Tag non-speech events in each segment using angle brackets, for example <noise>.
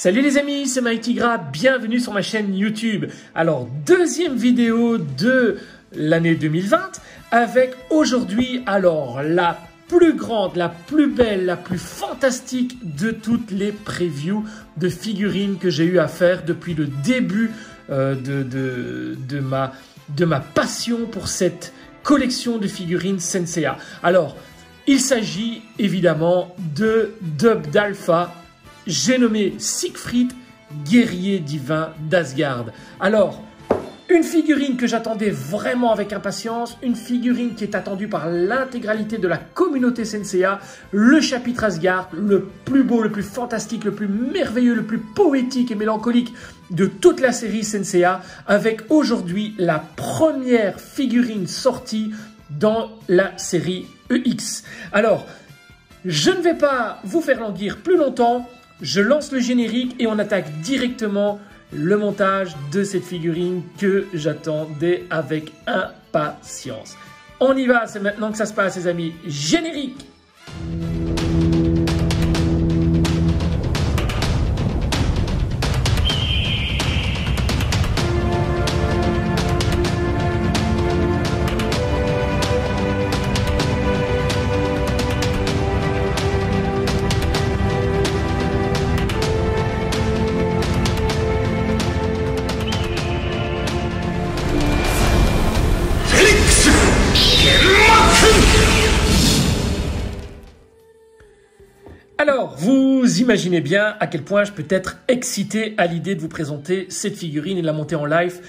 Salut les amis, c'est Mike Tigra, bienvenue sur ma chaîne YouTube. Alors, deuxième vidéo de l'année 2020 avec aujourd'hui, alors, la plus grande, la plus belle, la plus fantastique de toutes les previews de figurines que j'ai eu à faire depuis le début euh, de, ma, de ma passion pour cette collection de figurines Senseiya. Alors, il s'agit évidemment de Dub d'Alpha j'ai nommé Siegfried, guerrier divin d'Asgard. Alors, une figurine que j'attendais vraiment avec impatience, une figurine qui est attendue par l'intégralité de la communauté Senseiya, le chapitre Asgard, le plus beau, le plus fantastique, le plus merveilleux, le plus poétique et mélancolique de toute la série Senseiya, avec aujourd'hui la première figurine sortie dans la série EX. Alors, je ne vais pas vous faire languir plus longtemps, je lance le générique et on attaque directement le montage de cette figurine que j'attendais avec impatience. On y va, c'est maintenant que ça se passe les amis. Générique imaginez bien à quel point je peux être excité à l'idée de vous présenter cette figurine et de la monter en live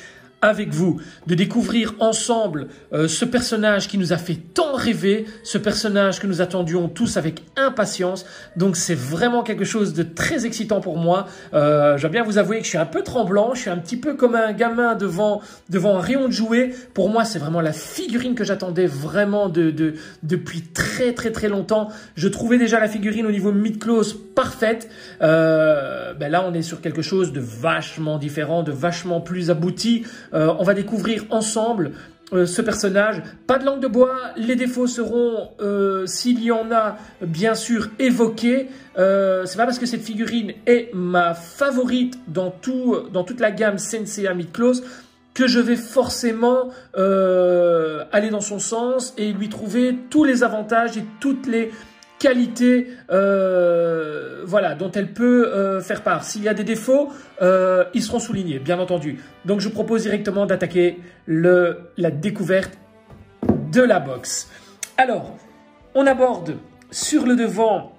avec vous, de découvrir ensemble euh, ce personnage qui nous a fait tant rêver, ce personnage que nous attendions tous avec impatience. Donc c'est vraiment quelque chose de très excitant pour moi. Euh, je dois bien vous avouer que je suis un peu tremblant, je suis un petit peu comme un gamin devant devant un rayon de jouets. Pour moi, c'est vraiment la figurine que j'attendais vraiment de, de, depuis très très très longtemps. Je trouvais déjà la figurine au niveau mid-close parfaite. Euh, ben là, on est sur quelque chose de vachement différent, de vachement plus abouti. Euh, on va découvrir ensemble euh, ce personnage. Pas de langue de bois, les défauts seront, euh, s'il y en a, bien sûr évoqués. c'est pas parce que cette figurine est ma favorite dans, tout, dans toute la gamme Sensei Mid Close que je vais forcément aller dans son sens et lui trouver tous les avantages et toutes les qualité euh, voilà, dont elle peut euh, faire part. S'il y a des défauts, euh, ils seront soulignés, bien entendu. Donc, je propose directement d'attaquer la découverte de la box. Alors, on aborde sur le devant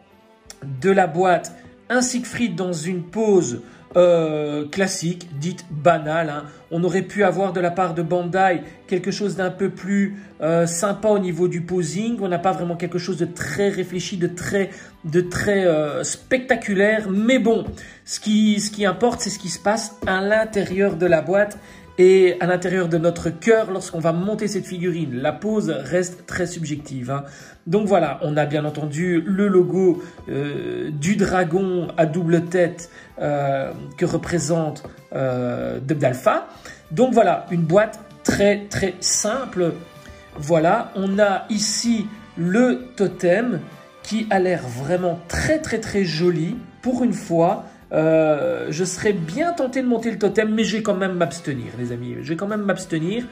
de la boîte un Siegfried dans une pose euh, classique, dite banale. Hein. On aurait pu avoir de la part de Bandai quelque chose d'un peu plus euh, sympa au niveau du posing. On n'a pas vraiment quelque chose de très réfléchi, de très, de très euh, spectaculaire. Mais bon, ce qui, ce qui importe, c'est ce qui se passe à l'intérieur de la boîte et à l'intérieur de notre cœur lorsqu'on va monter cette figurine. La pose reste très subjective. Hein. Donc voilà, on a bien entendu le logo euh, du dragon à double tête euh, que représente euh. Donc voilà, une boîte très très simple. Voilà, on a ici le totem qui a l'air vraiment très très très joli pour une fois. Euh, je serais bien tenté de monter le totem, mais je vais quand même m'abstenir, les amis. Je vais quand même m'abstenir.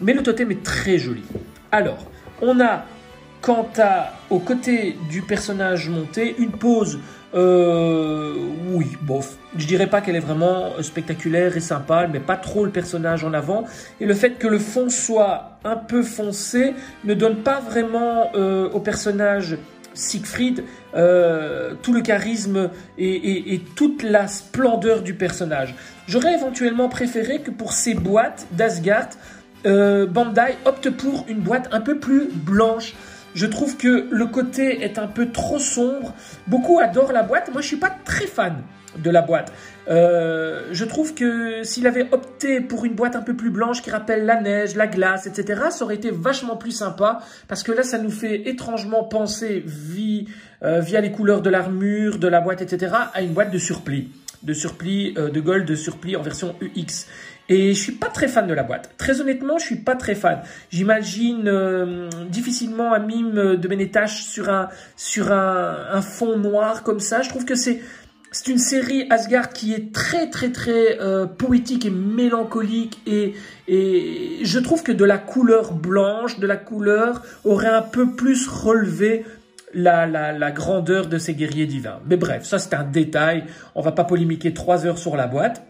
Mais le totem est très joli. Alors, on a, quant à, au côté du personnage monté, une pose, euh, oui, bof. Je dirais pas qu'elle est vraiment spectaculaire et sympa, mais pas trop le personnage en avant. Et le fait que le fond soit un peu foncé ne donne pas vraiment euh, au personnage Siegfried, euh, tout le charisme et, toute la splendeur du personnage. J'aurais éventuellement préféré que pour ces boîtes d'Asgard, euh, Bandai opte pour une boîte un peu plus blanche. Je trouve que le côté est un peu trop sombre. Beaucoup adorent la boîte. Moi, je suis pas très fan de la boîte. Euh, je trouve que s'il avait opté pour une boîte un peu plus blanche qui rappelle la neige, la glace, etc., ça aurait été vachement plus sympa parce que là, ça nous fait étrangement penser euh, via, les couleurs de l'armure, de la boîte, etc., à une boîte de surplis, de surplis, euh, de gold, de surplis en version UX. Et je suis pas très fan de la boîte. Très honnêtement, je suis pas très fan. J'imagine difficilement un mime de Benetache sur un sur un fond noir comme ça. Je trouve que c'est c'est une série Asgard qui est très très très euh, poétique et mélancolique et, je trouve que de la couleur blanche, de la couleur aurait un peu plus relevé la, la, la, grandeur de ces guerriers divins. Mais bref, ça c'est un détail, on va pas polémiquer trois heures sur la boîte.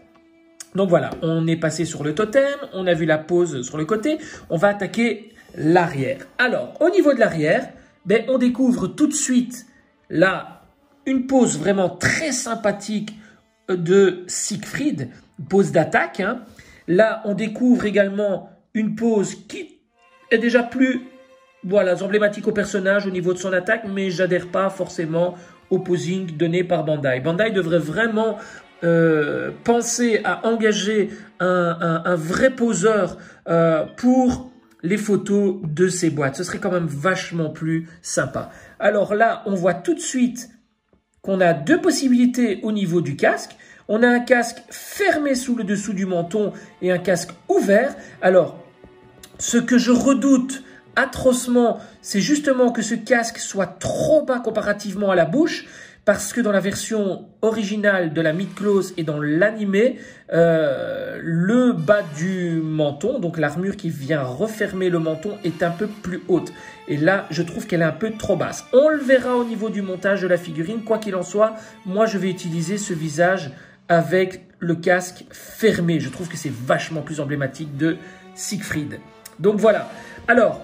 Donc voilà, on est passé sur le totem, on a vu la pose sur le côté, on va attaquer l'arrière. Alors, au niveau de l'arrière, ben, on découvre tout de suite là une pose vraiment très sympathique de Siegfried, pose d'attaque. Hein. Là, on découvre également une pose qui est déjà plus voilà, emblématique au personnage au niveau de son attaque, mais j'adhère pas forcément au posing donné par Bandai. Bandai devrait vraiment euh, penser à engager un, vrai poseur euh, pour les photos de ces boîtes. Ce serait quand même vachement plus sympa. Alors là, on voit tout de suite qu'on a deux possibilités au niveau du casque. On a un casque fermé sous le dessous du menton et un casque ouvert. Alors, ce que je redoute atrocement, c'est justement que ce casque soit trop bas comparativement à la bouche parce que dans la version originale de la mid-close et dans l'animé, euh, le bas du menton, donc l'armure qui vient refermer le menton, est un peu plus haute. Et là, je trouve qu'elle est un peu trop basse. On le verra au niveau du montage de la figurine. Quoi qu'il en soit, moi, je vais utiliser ce visage avec le casque fermé. Je trouve que c'est vachement plus emblématique de Siegfried. Donc voilà. Alors,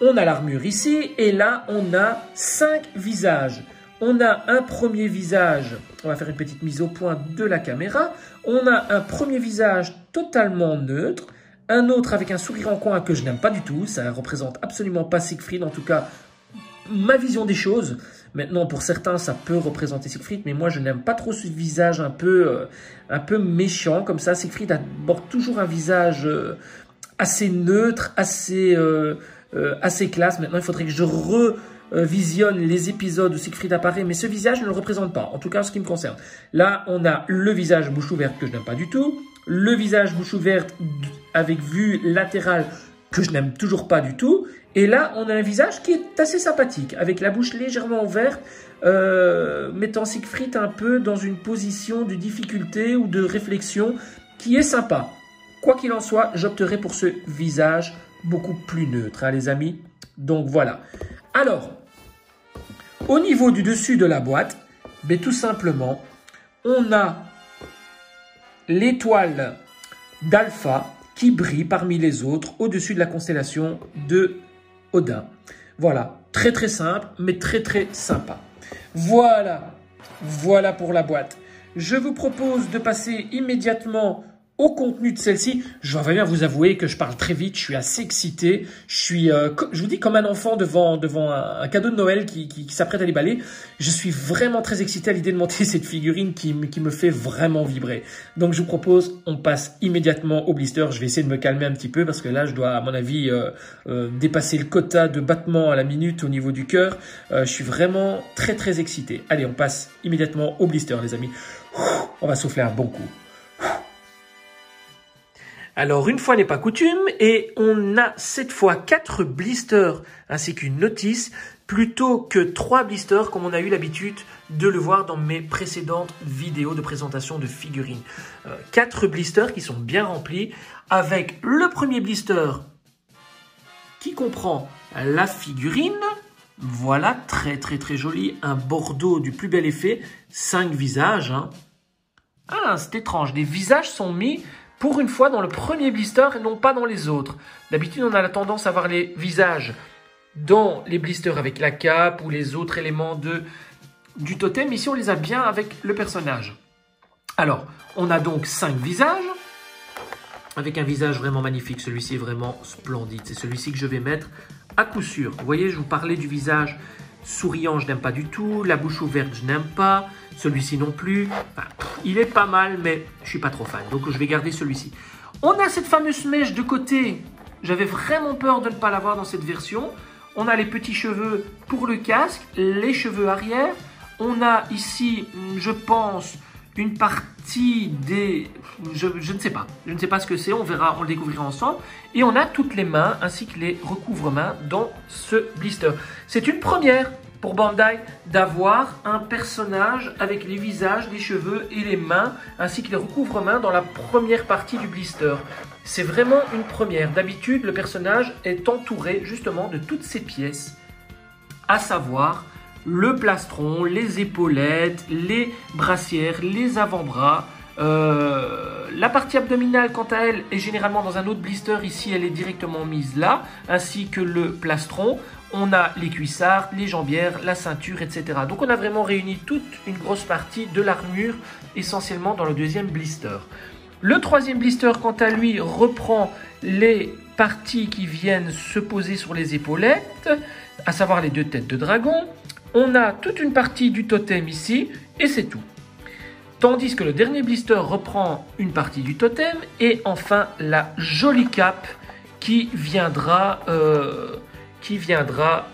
on a l'armure ici, et là, on a cinq visages on a un premier visage, on va faire une petite mise au point de la caméra, on a un premier visage totalement neutre, un autre avec un sourire en coin que je n'aime pas du tout, ça représente absolument pas Siegfried, en tout cas ma vision des choses. Maintenant, pour certains, ça peut représenter Siegfried, mais moi, je n'aime pas trop ce visage un peu, euh, un peu méchant, comme ça. Siegfried aborde toujours un visage euh, assez neutre, assez, euh, assez classe. Maintenant, il faudrait que je re visionne les épisodes où Siegfried apparaît, mais ce visage ne le représente pas, en tout cas en ce qui me concerne. Là, on a le visage bouche ouverte que je n'aime pas du tout, le visage bouche ouverte avec vue latérale que je n'aime toujours pas du tout, et là, on a un visage qui est assez sympathique, avec la bouche légèrement ouverte, euh, mettant Siegfried un peu dans une position de difficulté ou de réflexion qui est sympa. Quoi qu'il en soit, j'opterai pour ce visage beaucoup plus neutre, hein, les amis. Donc voilà. Alors, au niveau du dessus de la boîte, ben, tout simplement, on a l'étoile d'Alpha qui brille parmi les autres au-dessus de la constellation de Odin. Voilà, très très simple, mais très très sympa. Voilà, voilà pour la boîte. Je vous propose de passer immédiatement au contenu de celle-ci. Je vais bien vous avouer que je parle très vite, je suis assez excité, je suis, euh, je vous dis comme un enfant devant devant un, cadeau de Noël qui, qui, s'apprête à déballer. Je suis vraiment très excité à l'idée de monter <laughs> cette figurine qui, qui me fait vraiment vibrer. Donc je vous propose, on passe immédiatement au blister. Je vais essayer de me calmer un petit peu parce que là, je dois, à mon avis, euh, euh, dépasser le quota de battements à la minute au niveau du cœur. je suis vraiment très très excité. Allez, on passe immédiatement au blister, les amis. On va souffler un bon coup. Alors une fois n'est pas coutume, et on a cette fois quatre blisters ainsi qu'une notice, plutôt que trois blisters comme on a eu l'habitude de le voir dans mes précédentes vidéos de présentation de figurines. Euh, quatre blisters qui sont bien remplis, avec le premier blister qui comprend la figurine, voilà, très très très joli, un bordeaux du plus bel effet, cinq visages. Hein. Ah, c'est étrange, les visages sont mis pour une fois dans le premier blister et non pas dans les autres. D'habitude, on a la tendance à voir les visages dans les blisters avec la cape ou les autres éléments du totem. Ici, on les a bien avec le personnage. Alors, on a donc cinq visages avec un visage vraiment magnifique. Celui-ci est vraiment splendide. C'est celui-ci que je vais mettre à coup sûr. Vous voyez, je vous parlais du visage souriant, je n'aime pas du tout. La bouche ouverte, je n'aime pas. Celui-ci non plus. il est pas mal, mais je suis pas trop fan. Donc je vais garder celui-ci. On a cette fameuse mèche de côté. J'avais vraiment peur de ne pas l'avoir dans cette version. On a les petits cheveux pour le casque, les cheveux arrière. On a ici, je pense, une partie des... Je, ne sais pas. Je ne sais pas ce que c'est. On verra, on le découvrira ensemble. Et on a toutes les mains ainsi que les recouvre-mains dans ce blister. C'est une première pour Bandai d'avoir un personnage avec les visages, les cheveux et les mains, ainsi que les recouvre-mains dans la première partie du blister. C'est vraiment une première. D'habitude, le personnage est entouré justement de toutes ces pièces, à savoir le plastron, les épaulettes, les brassières, les avant-bras, euh, la partie abdominale, quant à elle, est généralement dans un autre blister. Ici, elle est directement mise là, ainsi que le plastron. On a les cuissards, les jambières, la ceinture, etc. Donc, on a vraiment réuni toute une grosse partie de l'armure, essentiellement dans le deuxième blister. Le troisième blister, quant à lui, reprend les parties qui viennent se poser sur les épaulettes, à savoir les deux têtes de dragon. On a toute une partie du totem ici, et c'est tout. Tandis que le dernier blister reprend une partie du totem et enfin la jolie cape qui viendra, euh, qui viendra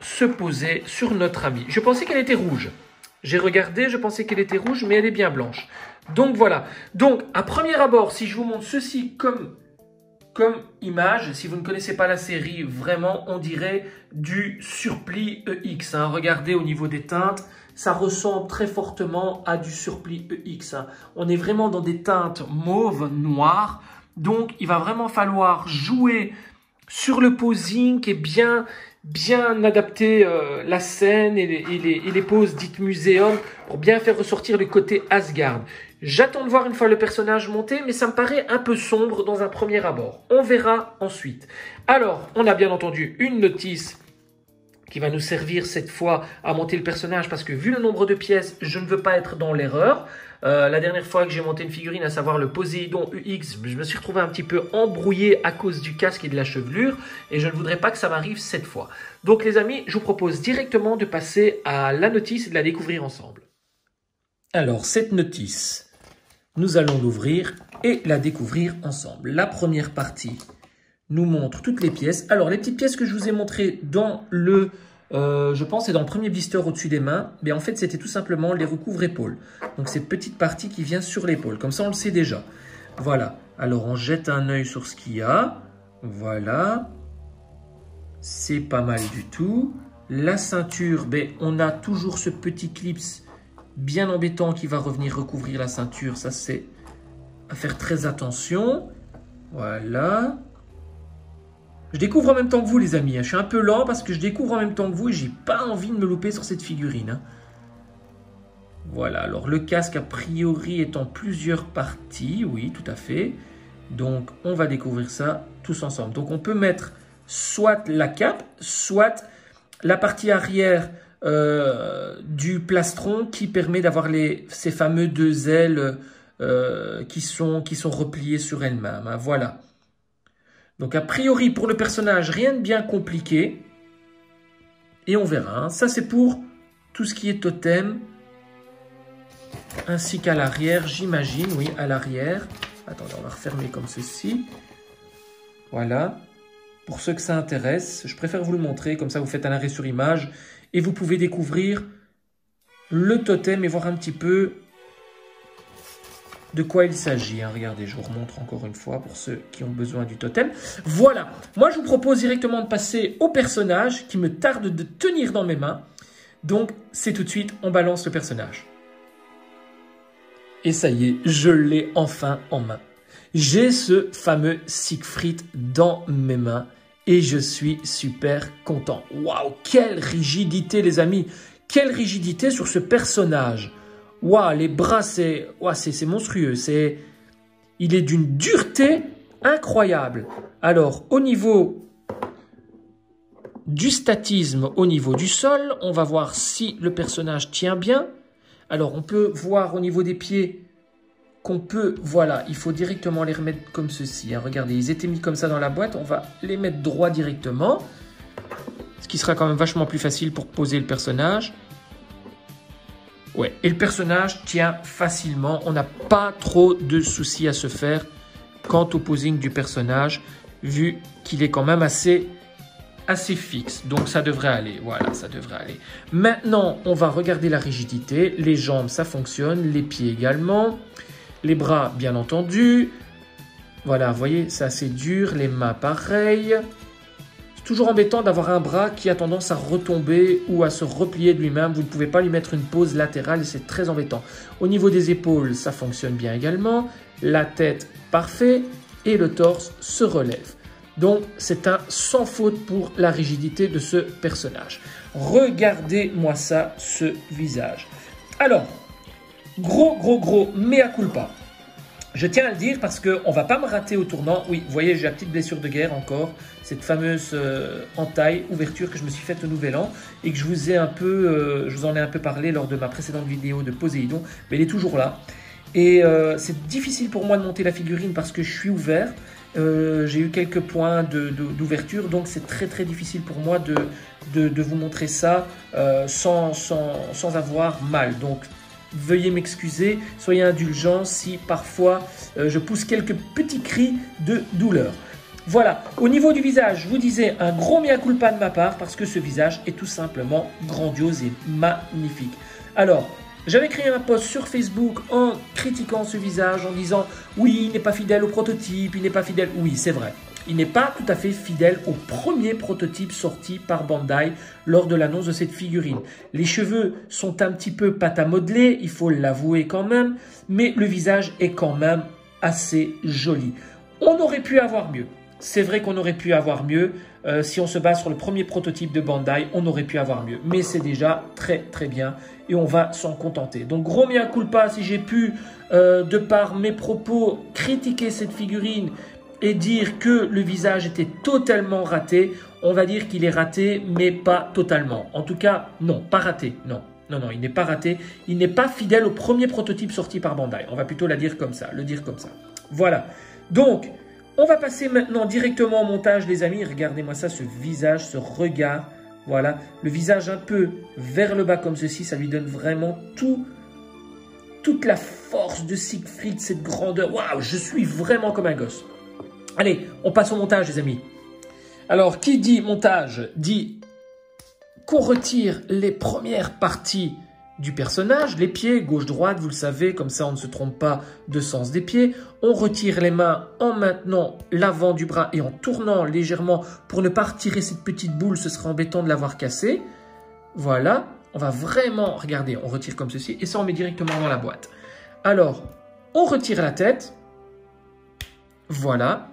se poser sur notre ami. Je pensais qu'elle était rouge. J'ai regardé, je pensais qu'elle était rouge, mais elle est bien blanche. Donc voilà. Donc à premier abord, si je vous montre ceci comme comme image, si vous ne connaissez pas la série, vraiment, on dirait du surplis EX. Hein. Regardez au niveau des teintes, ça ressemble très fortement à du surplis EX. Hein. On est vraiment dans des teintes mauve, noires. Donc, il va vraiment falloir jouer sur le posing et bien, bien adapter euh, la scène et les, et les poses dites muséum pour bien faire ressortir le côté Asgard. J'attends de voir une fois le personnage monté, mais ça me paraît un peu sombre dans un premier abord. On verra ensuite. Alors, on a bien entendu une notice qui va nous servir cette fois à monter le personnage parce que vu le nombre de pièces, je ne veux pas être dans l'erreur. Euh, la dernière fois que j'ai monté une figurine, à savoir le Poséidon UX, je me suis retrouvé un petit peu embrouillé à cause du casque et de la chevelure et je ne voudrais pas que ça m'arrive cette fois. Donc les amis, je vous propose directement de passer à la notice et de la découvrir ensemble. Alors cette notice, nous allons l'ouvrir et la découvrir ensemble. La première partie nous montre toutes les pièces. Alors, les petites pièces que je vous ai montrées dans le, euh, je pense, c'est dans le premier blister au-dessus des mains. Mais en fait, c'était tout simplement les recouvre-épaules. Donc, cette petite partie qui vient sur l'épaule. Comme ça, on le sait déjà. Voilà. Alors, on jette un œil sur ce qu'il y a. Voilà. C'est pas mal du tout. La ceinture, ben, on a toujours ce petit clips bien embêtant qui va revenir recouvrir la ceinture. Ça, c'est à faire très attention. Voilà. Je découvre en même temps que vous, les amis. Hein. Je suis un peu lent parce que je découvre en même temps que vous et j'ai pas envie de me louper sur cette figurine. Hein. Voilà, alors le casque a priori est en plusieurs parties, oui, tout à fait. Donc on va découvrir ça tous ensemble. Donc on peut mettre soit la cape, soit la partie arrière euh, du plastron qui permet d'avoir ces fameux deux ailes euh, qui, sont, repliées sur elles-mêmes. Hein, voilà. Donc a priori pour le personnage, rien de bien compliqué. Et on verra. Hein. Ça c'est pour tout ce qui est totem. Ainsi qu'à l'arrière, j'imagine, oui, à l'arrière. Attendez, on va refermer comme ceci. Voilà. Pour ceux que ça intéresse, je préfère vous le montrer, comme ça vous faites un arrêt sur image et vous pouvez découvrir le totem et voir un petit peu de quoi il s'agit. Hein. Regardez, je vous remontre encore une fois pour ceux qui ont besoin du totem. Voilà, moi je vous propose directement de passer au personnage qui me tarde de tenir dans mes mains. Donc c'est tout de suite, on balance le personnage. Et ça y est, je l'ai enfin en main. J'ai ce fameux Siegfried dans mes mains et je suis super content. Waouh, quelle rigidité les amis, quelle rigidité sur ce personnage. Waouh, les bras c'est c'est monstrueux, c'est il est d'une dureté incroyable. Alors, au niveau du statisme, au niveau du sol, on va voir si le personnage tient bien. Alors, on peut voir au niveau des pieds qu'on peut, voilà, il faut directement les remettre comme ceci. Hein. Regardez, ils étaient mis comme ça dans la boîte, on va les mettre droit directement. Ce qui sera quand même vachement plus facile pour poser le personnage. Ouais, et le personnage tient facilement, on n'a pas trop de soucis à se faire quant au posing du personnage, vu qu'il est quand même assez assez fixe, donc ça devrait aller, voilà, ça devrait aller. Maintenant, on va regarder la rigidité, les jambes, ça fonctionne, les pieds également. Les bras, bien entendu. Voilà, vous voyez, c'est assez dur. Les mains, pareil. toujours embêtant d'avoir un bras qui a tendance à retomber ou à se replier de lui-même. Vous ne pouvez pas lui mettre une pose latérale et c'est très embêtant. Au niveau des épaules, ça fonctionne bien également. La tête, parfait. Et le torse se relève. Donc c'est un sans faute pour la rigidité de ce personnage. Regardez-moi ça, ce visage. Alors, gros, gros, gros, mea culpa. Je tiens à le dire parce qu'on ne va pas me rater au tournant. Oui, vous voyez, j'ai la petite blessure de guerre encore. Cette fameuse euh, entaille, ouverture que je me suis faite au Nouvel An et que je vous ai un peu, euh, je vous en ai un peu parlé lors de ma précédente vidéo de Poséidon. Mais elle est toujours là. Et euh, c'est difficile pour moi de monter la figurine parce que je suis ouvert. j'ai eu quelques points d'ouverture, donc c'est très très difficile pour moi de, vous montrer ça sans, sans, sans avoir mal. Donc Veuillez m'excuser, soyez indulgents si parfois euh, je pousse quelques petits cris de douleur. Voilà, au niveau du visage, je vous disais un gros mea culpa de ma part parce que ce visage est tout simplement grandiose et magnifique. Alors, j'avais créé un post sur Facebook en critiquant ce visage, en disant oui, il n'est pas fidèle au prototype, il n'est pas fidèle. Oui, c'est vrai il n'est pas tout à fait fidèle au premier prototype sorti par Bandai lors de l'annonce de cette figurine. Les cheveux sont un petit peu pâte à modeler, il faut l'avouer quand même, mais le visage est quand même assez joli. On aurait pu avoir mieux. C'est vrai qu'on aurait pu avoir mieux. Euh, si on se base sur le premier prototype de Bandai, on aurait pu avoir mieux. Mais c'est déjà très très bien et on va s'en contenter. Donc gros mea culpa si j'ai pu, euh, de par mes propos, critiquer cette figurine et dire que le visage était totalement raté, on va dire qu'il est raté, mais pas totalement. En tout cas, non, pas raté, non. Non, non, il n'est pas raté. Il n'est pas fidèle au premier prototype sorti par Bandai. On va plutôt la dire comme ça, le dire comme ça. Voilà. Donc, on va passer maintenant directement au montage, les amis. Regardez-moi ça, ce visage, ce regard. Voilà, le visage un peu vers le bas comme ceci, ça lui donne vraiment tout, toute la force de Siegfried, cette grandeur. Waouh, je suis vraiment comme un gosse. Allez, on passe au montage, les amis. Alors, qui dit montage dit qu'on retire les premières parties du personnage, les pieds, gauche-droite, vous le savez, comme ça on ne se trompe pas de sens des pieds. On retire les mains en maintenant l'avant du bras et en tournant légèrement pour ne pas retirer cette petite boule, ce serait embêtant de l'avoir cassée. Voilà, on va vraiment, regardez, on retire comme ceci et ça on met directement dans la boîte. Alors, on retire la tête, voilà,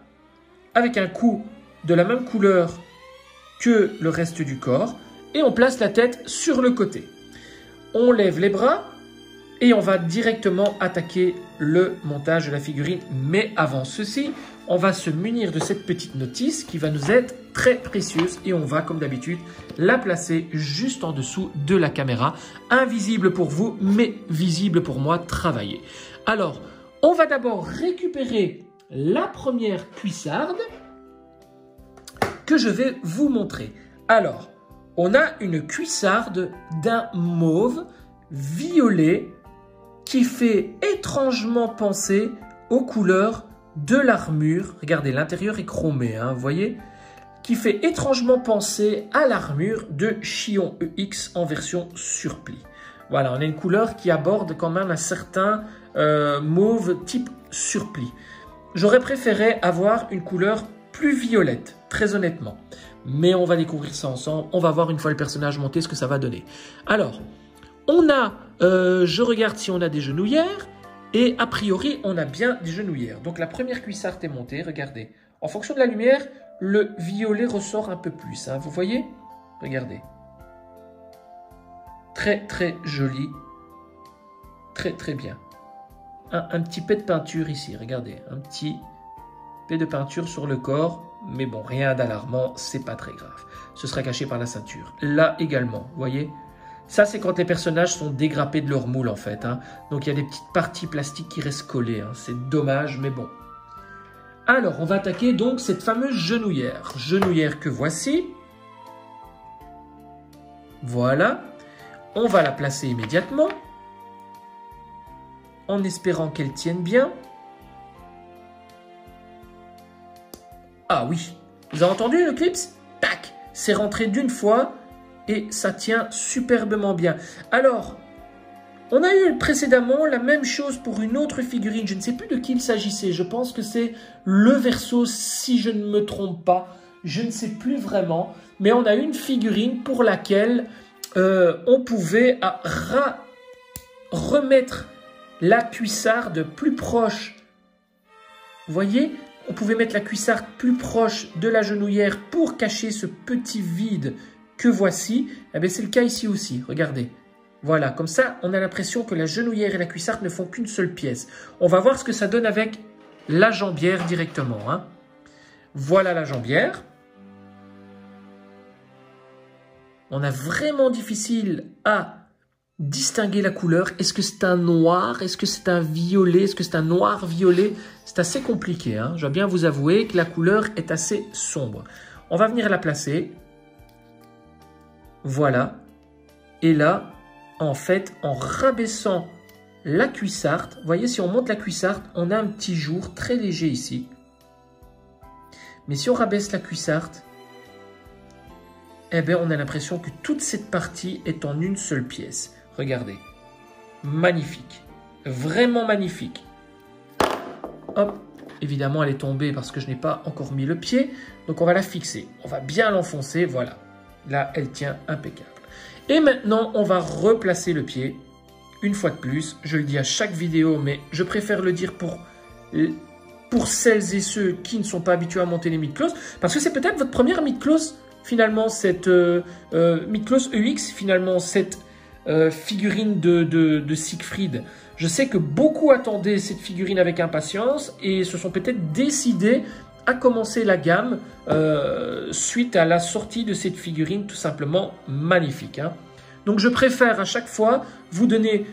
avec un cou de la même couleur que le reste du corps et on place la tête sur le côté. On lève les bras et on va directement attaquer le montage de la figurine. Mais avant ceci, on va se munir de cette petite notice qui va nous être très précieuse et on va, comme d'habitude, la placer juste en dessous de la caméra. Invisible pour vous, mais visible pour moi, travailler. Alors, on va d'abord récupérer la première cuissarde que je vais vous montrer. Alors, on a une cuissarde d'un mauve violet qui fait étrangement penser aux couleurs de l'armure. Regardez, l'intérieur est chromé, hein, vous voyez? Qui fait étrangement penser à l'armure de Chion EX en version surpli. Voilà, on a une couleur qui aborde quand même un certain euh, mauve type surpli. J'aurais préféré avoir une couleur plus violette, très honnêtement. Mais on va découvrir ça ensemble. On va voir une fois le personnage monté ce que ça va donner. Alors, on a, euh, je regarde si on a des genouillères. Et a priori, on a bien des genouillères. Donc la première cuissarde est montée, regardez. En fonction de la lumière, le violet ressort un peu plus. Hein. vous voyez? Regardez. Très très joli. Très très bien un, petit peu de peinture ici, regardez, un petit peu de peinture sur le corps, mais bon, rien d'alarmant, c'est pas très grave. Ce sera caché par la ceinture. Là également, voyez? Ça, c'est quand les personnages sont dégrappés de leur moule, en fait. Hein. Donc, il y a des petites parties plastiques qui restent collées. Hein. C'est dommage, mais bon. Alors, on va attaquer donc cette fameuse genouillère. Genouillère que voici. Voilà. On va la placer immédiatement en espérant qu'elle tienne bien. Ah oui, vous avez entendu le clips? Tac, c'est rentré d'une fois et ça tient superbement bien. Alors, on a eu précédemment la même chose pour une autre figurine. Je ne sais plus de qui il s'agissait. Je pense que c'est le verso, si je ne me trompe pas. je ne sais plus vraiment, mais on a une figurine pour laquelle euh, on pouvait remettre la cuissarde plus proche. Vous voyez On pouvait mettre la cuissarde plus proche de la genouillère pour cacher ce petit vide que voici. Eh c'est le cas ici aussi, regardez. Voilà, comme ça, on a l'impression que la genouillère et la cuissarde ne font qu'une seule pièce. On va voir ce que ça donne avec la jambière directement. Hein. Voilà la jambière. On a vraiment difficile à distinguer la couleur. Est-ce que c'est un noir? Est-ce que c'est un violet? Est-ce que c'est un noir-violet C'est assez compliqué. Hein. Je dois bien vous avouer que la couleur est assez sombre. On va venir la placer. Voilà. Et là, en fait, en rabaissant la cuissarde, voyez, si on monte la cuissarde, on a un petit jour très léger ici. Mais si on rabaisse la cuissarde, eh bien, on a l'impression que toute cette partie est en une seule pièce. Regardez. Magnifique. Vraiment magnifique. Hop. Évidemment, elle est tombée parce que je n'ai pas encore mis le pied. Donc, on va la fixer. On va bien l'enfoncer. Voilà. Là, elle tient impeccable. Et maintenant, on va replacer le pied. Une fois de plus, je le dis à chaque vidéo, mais je préfère le dire pour, celles et ceux qui ne sont pas habitués à monter les mid-close, parce que c'est peut-être votre première mid-close, finalement, cette euh, euh mid-close EX, finalement, cette euh, figurine de, Siegfried. Je sais que beaucoup attendaient cette figurine avec impatience et se sont peut-être décidés à commencer la gamme euh, suite à la sortie de cette figurine tout simplement magnifique. Hein. Donc je préfère à chaque fois vous donner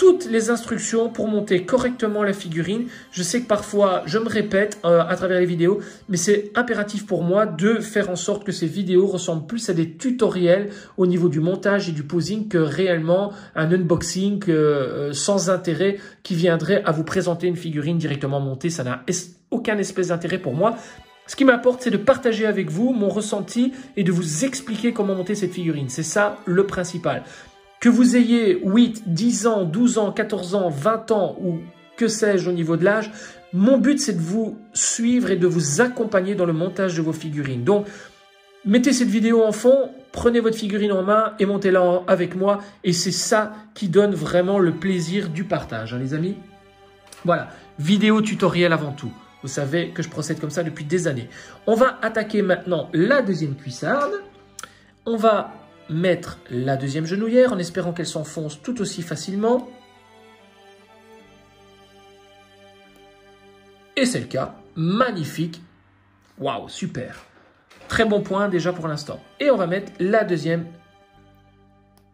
toutes les instructions pour monter correctement la figurine. Je sais que parfois je me répète euh, à travers les vidéos, mais c'est impératif pour moi de faire en sorte que ces vidéos ressemblent plus à des tutoriels au niveau du montage et du posing que réellement un unboxing euh, sans intérêt qui viendrait à vous présenter une figurine directement montée. Ça n'a aucun espèce d'intérêt pour moi. Ce qui m'importe, c'est de partager avec vous mon ressenti et de vous expliquer comment monter cette figurine. C'est ça le principal. Que vous ayez 8, 10 ans, 12 ans, 14 ans, 20 ans ou que sais-je au niveau de l'âge, mon but c'est de vous suivre et de vous accompagner dans le montage de vos figurines. Donc, mettez cette vidéo en fond, prenez votre figurine en main et montez-la avec moi. Et c'est ça qui donne vraiment le plaisir du partage, hein, les amis. Voilà, vidéo tutoriel avant tout. Vous savez que je procède comme ça depuis des années. On va attaquer maintenant la deuxième cuissarde. On va mettre la deuxième genouillère en espérant qu'elle s'enfonce tout aussi facilement. Et c'est le cas. Magnifique. Waouh, super. Très bon point déjà pour l'instant. Et on va mettre la deuxième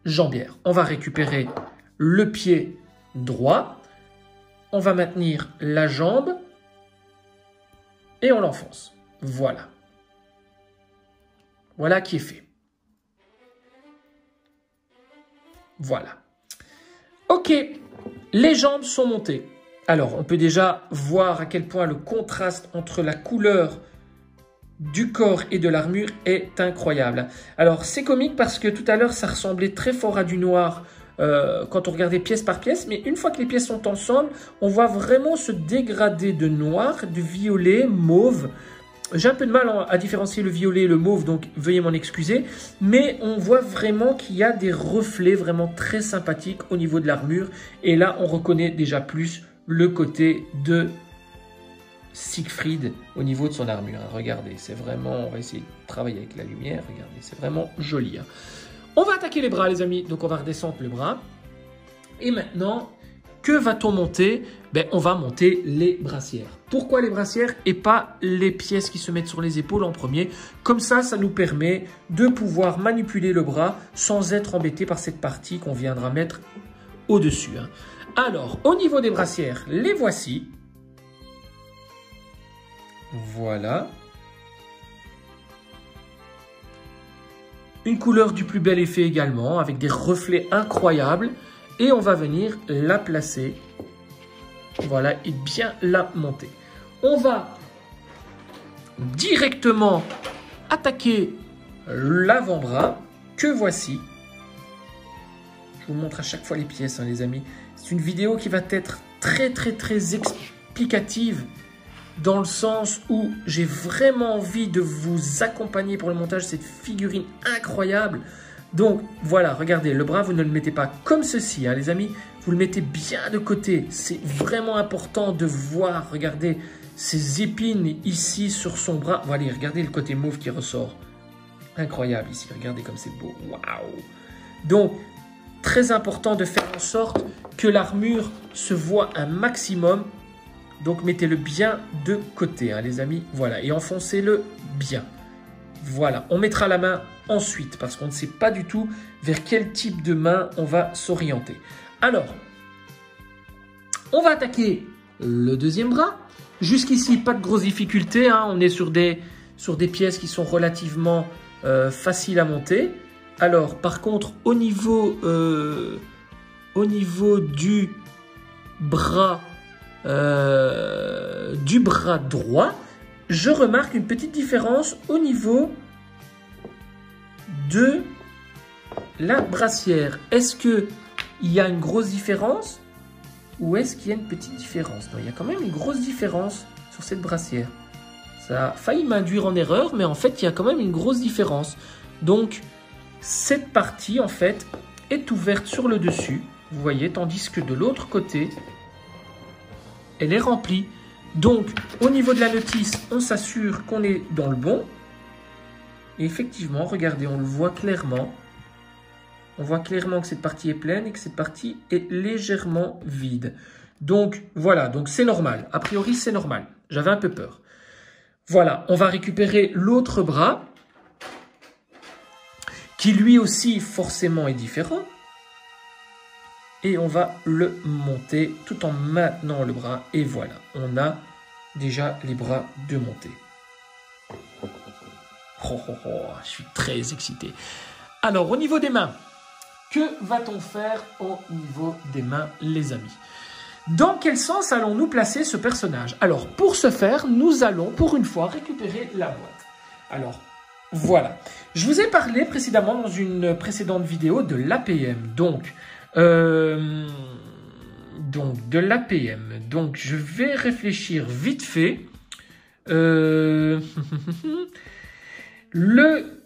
jambière. On va récupérer le pied droit. On va maintenir la jambe. Et on l'enfonce. Voilà. Voilà qui est fait. Voilà. Ok, les jambes sont montées. Alors, on peut déjà voir à quel point le contraste entre la couleur du corps et de l'armure est incroyable. Alors, c'est comique parce que tout à l'heure, ça ressemblait très fort à du noir euh, quand on regardait pièce par pièce, mais une fois que les pièces sont ensemble, on voit vraiment se dégrader de noir, de violet, mauve, j'ai un peu de mal à différencier le violet et le mauve, donc veuillez m'en excuser. Mais on voit vraiment qu'il y a des reflets vraiment très sympathiques au niveau de l'armure. Et là, on reconnaît déjà plus le côté de Siegfried au niveau de son armure. Regardez, c'est vraiment... On va essayer de travailler avec la lumière. Regardez, c'est vraiment joli. Hein. On va attaquer les bras, les amis. Donc, on va redescendre le bras. Et maintenant, que va-t-on monter? Ben, On va monter les brassières. Pourquoi les brassières? Et pas les pièces qui se mettent sur les épaules en premier Comme ça, ça nous permet de pouvoir manipuler le bras sans être embêté par cette partie qu'on viendra mettre au-dessus. Hein. Alors, au niveau des brassières, les voici. Voilà. Une couleur du plus bel effet également, avec des reflets incroyables et on va venir la placer. Voilà, et bien la monter. On va directement attaquer l'avant-bras que voici. Je vous montre à chaque fois les pièces, hein, les amis. C'est une vidéo qui va être très, très, très explicative dans le sens où j'ai vraiment envie de vous accompagner pour le montage de cette figurine incroyable. Donc voilà, regardez, le bras, vous ne le mettez pas comme ceci, hein, les amis. Vous le mettez bien de côté. C'est vraiment important de voir, regardez, ces épines ici sur son bras. Voilà, regardez le côté mauve qui ressort. Incroyable ici, regardez comme c'est beau. Waouh Donc, très important de faire en sorte que l'armure se voit un maximum. Donc, mettez-le bien de côté, hein, les amis. Voilà, et enfoncez-le bien. Voilà, on mettra la main ensuite parce qu'on ne sait pas du tout vers quel type de main on va s'orienter. Alors, on va attaquer le deuxième bras. Jusqu'ici, pas de grosses difficultés. Hein. On est sur des, sur des pièces qui sont relativement euh, faciles à monter. Alors, par contre, au niveau, euh, du bras, euh, du bras droit, je remarque une petite différence au niveau de la brassière. Est-ce qu'il y a une grosse différence ou est-ce qu'il y a une petite différence? Il y a quand même une grosse différence sur cette brassière. Ça a failli m'induire en erreur, mais en fait, il y a quand même une grosse différence. Donc, cette partie, en fait, est ouverte sur le dessus, vous voyez, tandis que de l'autre côté, elle est remplie. Donc, au niveau de la notice, on s'assure qu'on est dans le bon. Et effectivement, regardez, on le voit clairement. On voit clairement que cette partie est pleine et que cette partie est légèrement vide. Donc, voilà, donc c'est normal. A priori, c'est normal. J'avais un peu peur. Voilà, on va récupérer l'autre bras, qui lui aussi forcément est différent. Et on va le monter tout en maintenant le bras. Et voilà, on a déjà les bras de montée. Oh, oh, oh, je suis très excité. Alors, au niveau des mains, que va-t-on faire au niveau des mains, les amis? Dans quel sens allons-nous placer ce personnage? Alors, pour ce faire, nous allons, pour une fois, récupérer la boîte. Alors, voilà. Je vous ai parlé précédemment dans une précédente vidéo de l'APM. Donc, euh, donc de l'APM. Donc, je vais réfléchir vite fait. Euh, <laughs> le,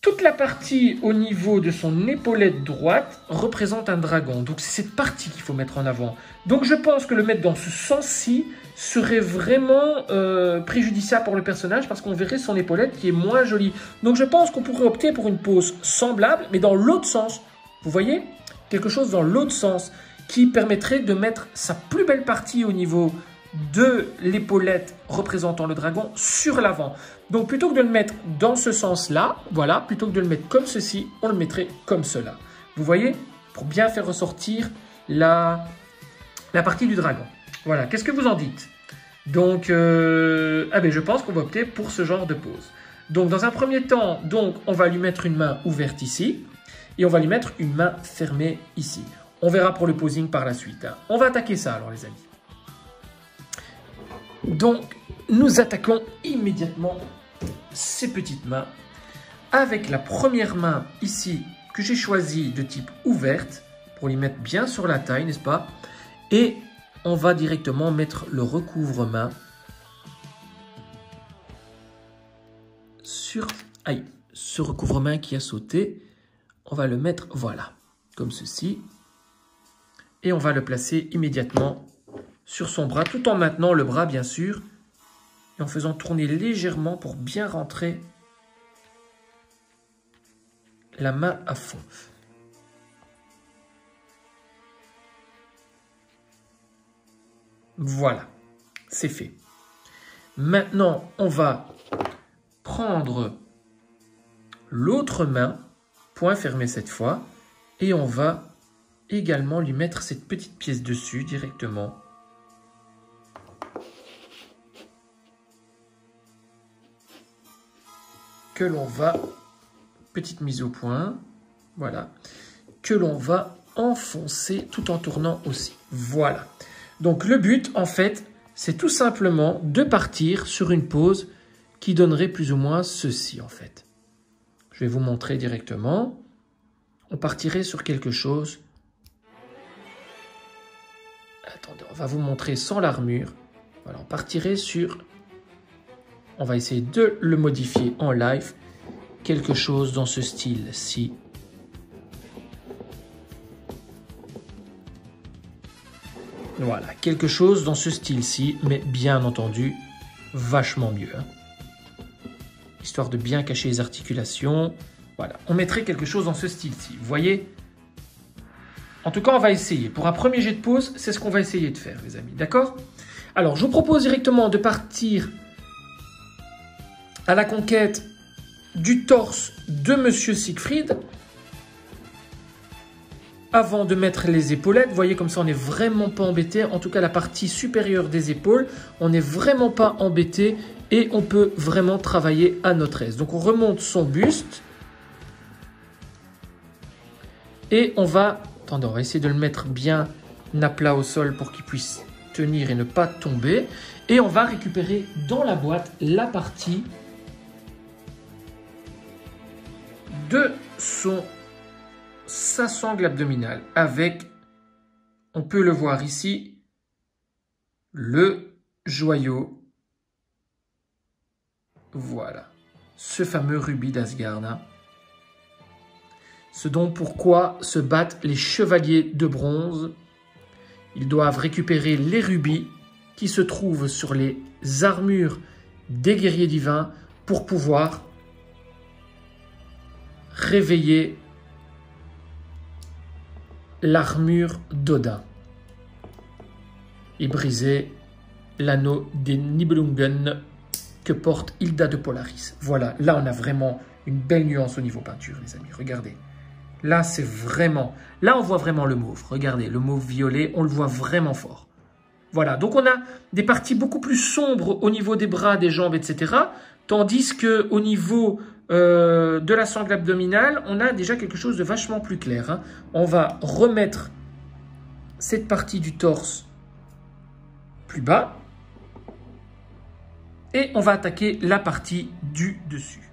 toute la partie au niveau de son épaulette droite représente un dragon. Donc, c'est cette partie qu'il faut mettre en avant. Donc, je pense que le mettre dans ce sens-ci serait vraiment euh, préjudiciable pour le personnage parce qu'on verrait son épaulette qui est moins jolie. Donc, je pense qu'on pourrait opter pour une pose semblable, mais dans l'autre sens. Vous voyez? Quelque chose dans l'autre sens qui permettrait de mettre sa plus belle partie au niveau de l'épaulette représentant le dragon sur l'avant. Donc plutôt que de le mettre dans ce sens-là, voilà, plutôt que de le mettre comme ceci, on le mettrait comme cela. Vous voyez Pour bien faire ressortir la, partie du dragon. Voilà, qu'est-ce que vous en dites? Donc, euh, ah ben, je pense qu'on va opter pour ce genre de pose. Donc dans un premier temps, on va lui mettre une main ouverte ici et on va lui mettre une main fermée ici. On verra pour le posing par la suite. On va attaquer ça alors les amis. Donc nous attaquons immédiatement ces petites mains avec la première main ici que j'ai choisie de type ouverte pour lui mettre bien sur la taille, n'est-ce pas? Et on va directement mettre le recouvre-main sur aïe, ce recouvre-main qui a sauté. On va le mettre, voilà, comme ceci. Et on va le placer immédiatement sur son bras, tout en maintenant le bras, bien sûr, et en faisant tourner légèrement pour bien rentrer la main à fond. Voilà, c'est fait. Maintenant, on va prendre l'autre main, point fermé cette fois, et on va également lui mettre cette petite pièce dessus directement. Que l'on va, petite mise au point, voilà, que l'on va enfoncer tout en tournant aussi. Voilà. Donc le but, en fait, c'est tout simplement de partir sur une pause qui donnerait plus ou moins ceci, en fait. Je vais vous montrer directement. On partirait sur quelque chose. Attendez, on va vous montrer sans l'armure. Voilà, on partirait sur... On va essayer de le modifier en live. Quelque chose dans ce style-ci. Voilà, quelque chose dans ce style-ci, mais bien entendu, vachement mieux. Hein. Histoire de bien cacher les articulations. Voilà, on mettrait quelque chose dans ce style-ci. Vous voyez? En tout cas, on va essayer. Pour un premier jet de pause, c'est ce qu'on va essayer de faire, les amis. D'accord? Alors, je vous propose directement de partir à la conquête du torse de Monsieur Siegfried avant de mettre les épaulettes. Vous voyez comme ça on n'est vraiment pas embêté. En tout cas la partie supérieure des épaules, on n'est vraiment pas embêté et on peut vraiment travailler à notre aise. Donc on remonte son buste et on va, on va essayer de le mettre bien à plat au sol pour qu'il puisse tenir et ne pas tomber. Et on va récupérer dans la boîte la partie de son sa sangle abdominale avec, on peut le voir ici, le joyau. Voilà, ce fameux rubis d'Asgard. Ce dont pourquoi se battent les chevaliers de bronze. Ils doivent récupérer les rubis qui se trouvent sur les armures des guerriers divins pour pouvoir réveiller l'armure d'Odin et briser l'anneau des Nibelungen que porte Hilda de Polaris. Voilà, là on a vraiment une belle nuance au niveau peinture, les amis. Regardez. Là, c'est vraiment... Là, on voit vraiment le mauve. Regardez, le mauve violet, on le voit vraiment fort. Voilà, donc on a des parties beaucoup plus sombres au niveau des bras, des jambes, etc. Tandis que au niveau euh, de la sangle abdominale, on a déjà quelque chose de vachement plus clair. Hein. On va remettre cette partie du torse plus bas. Et on va attaquer la partie du dessus.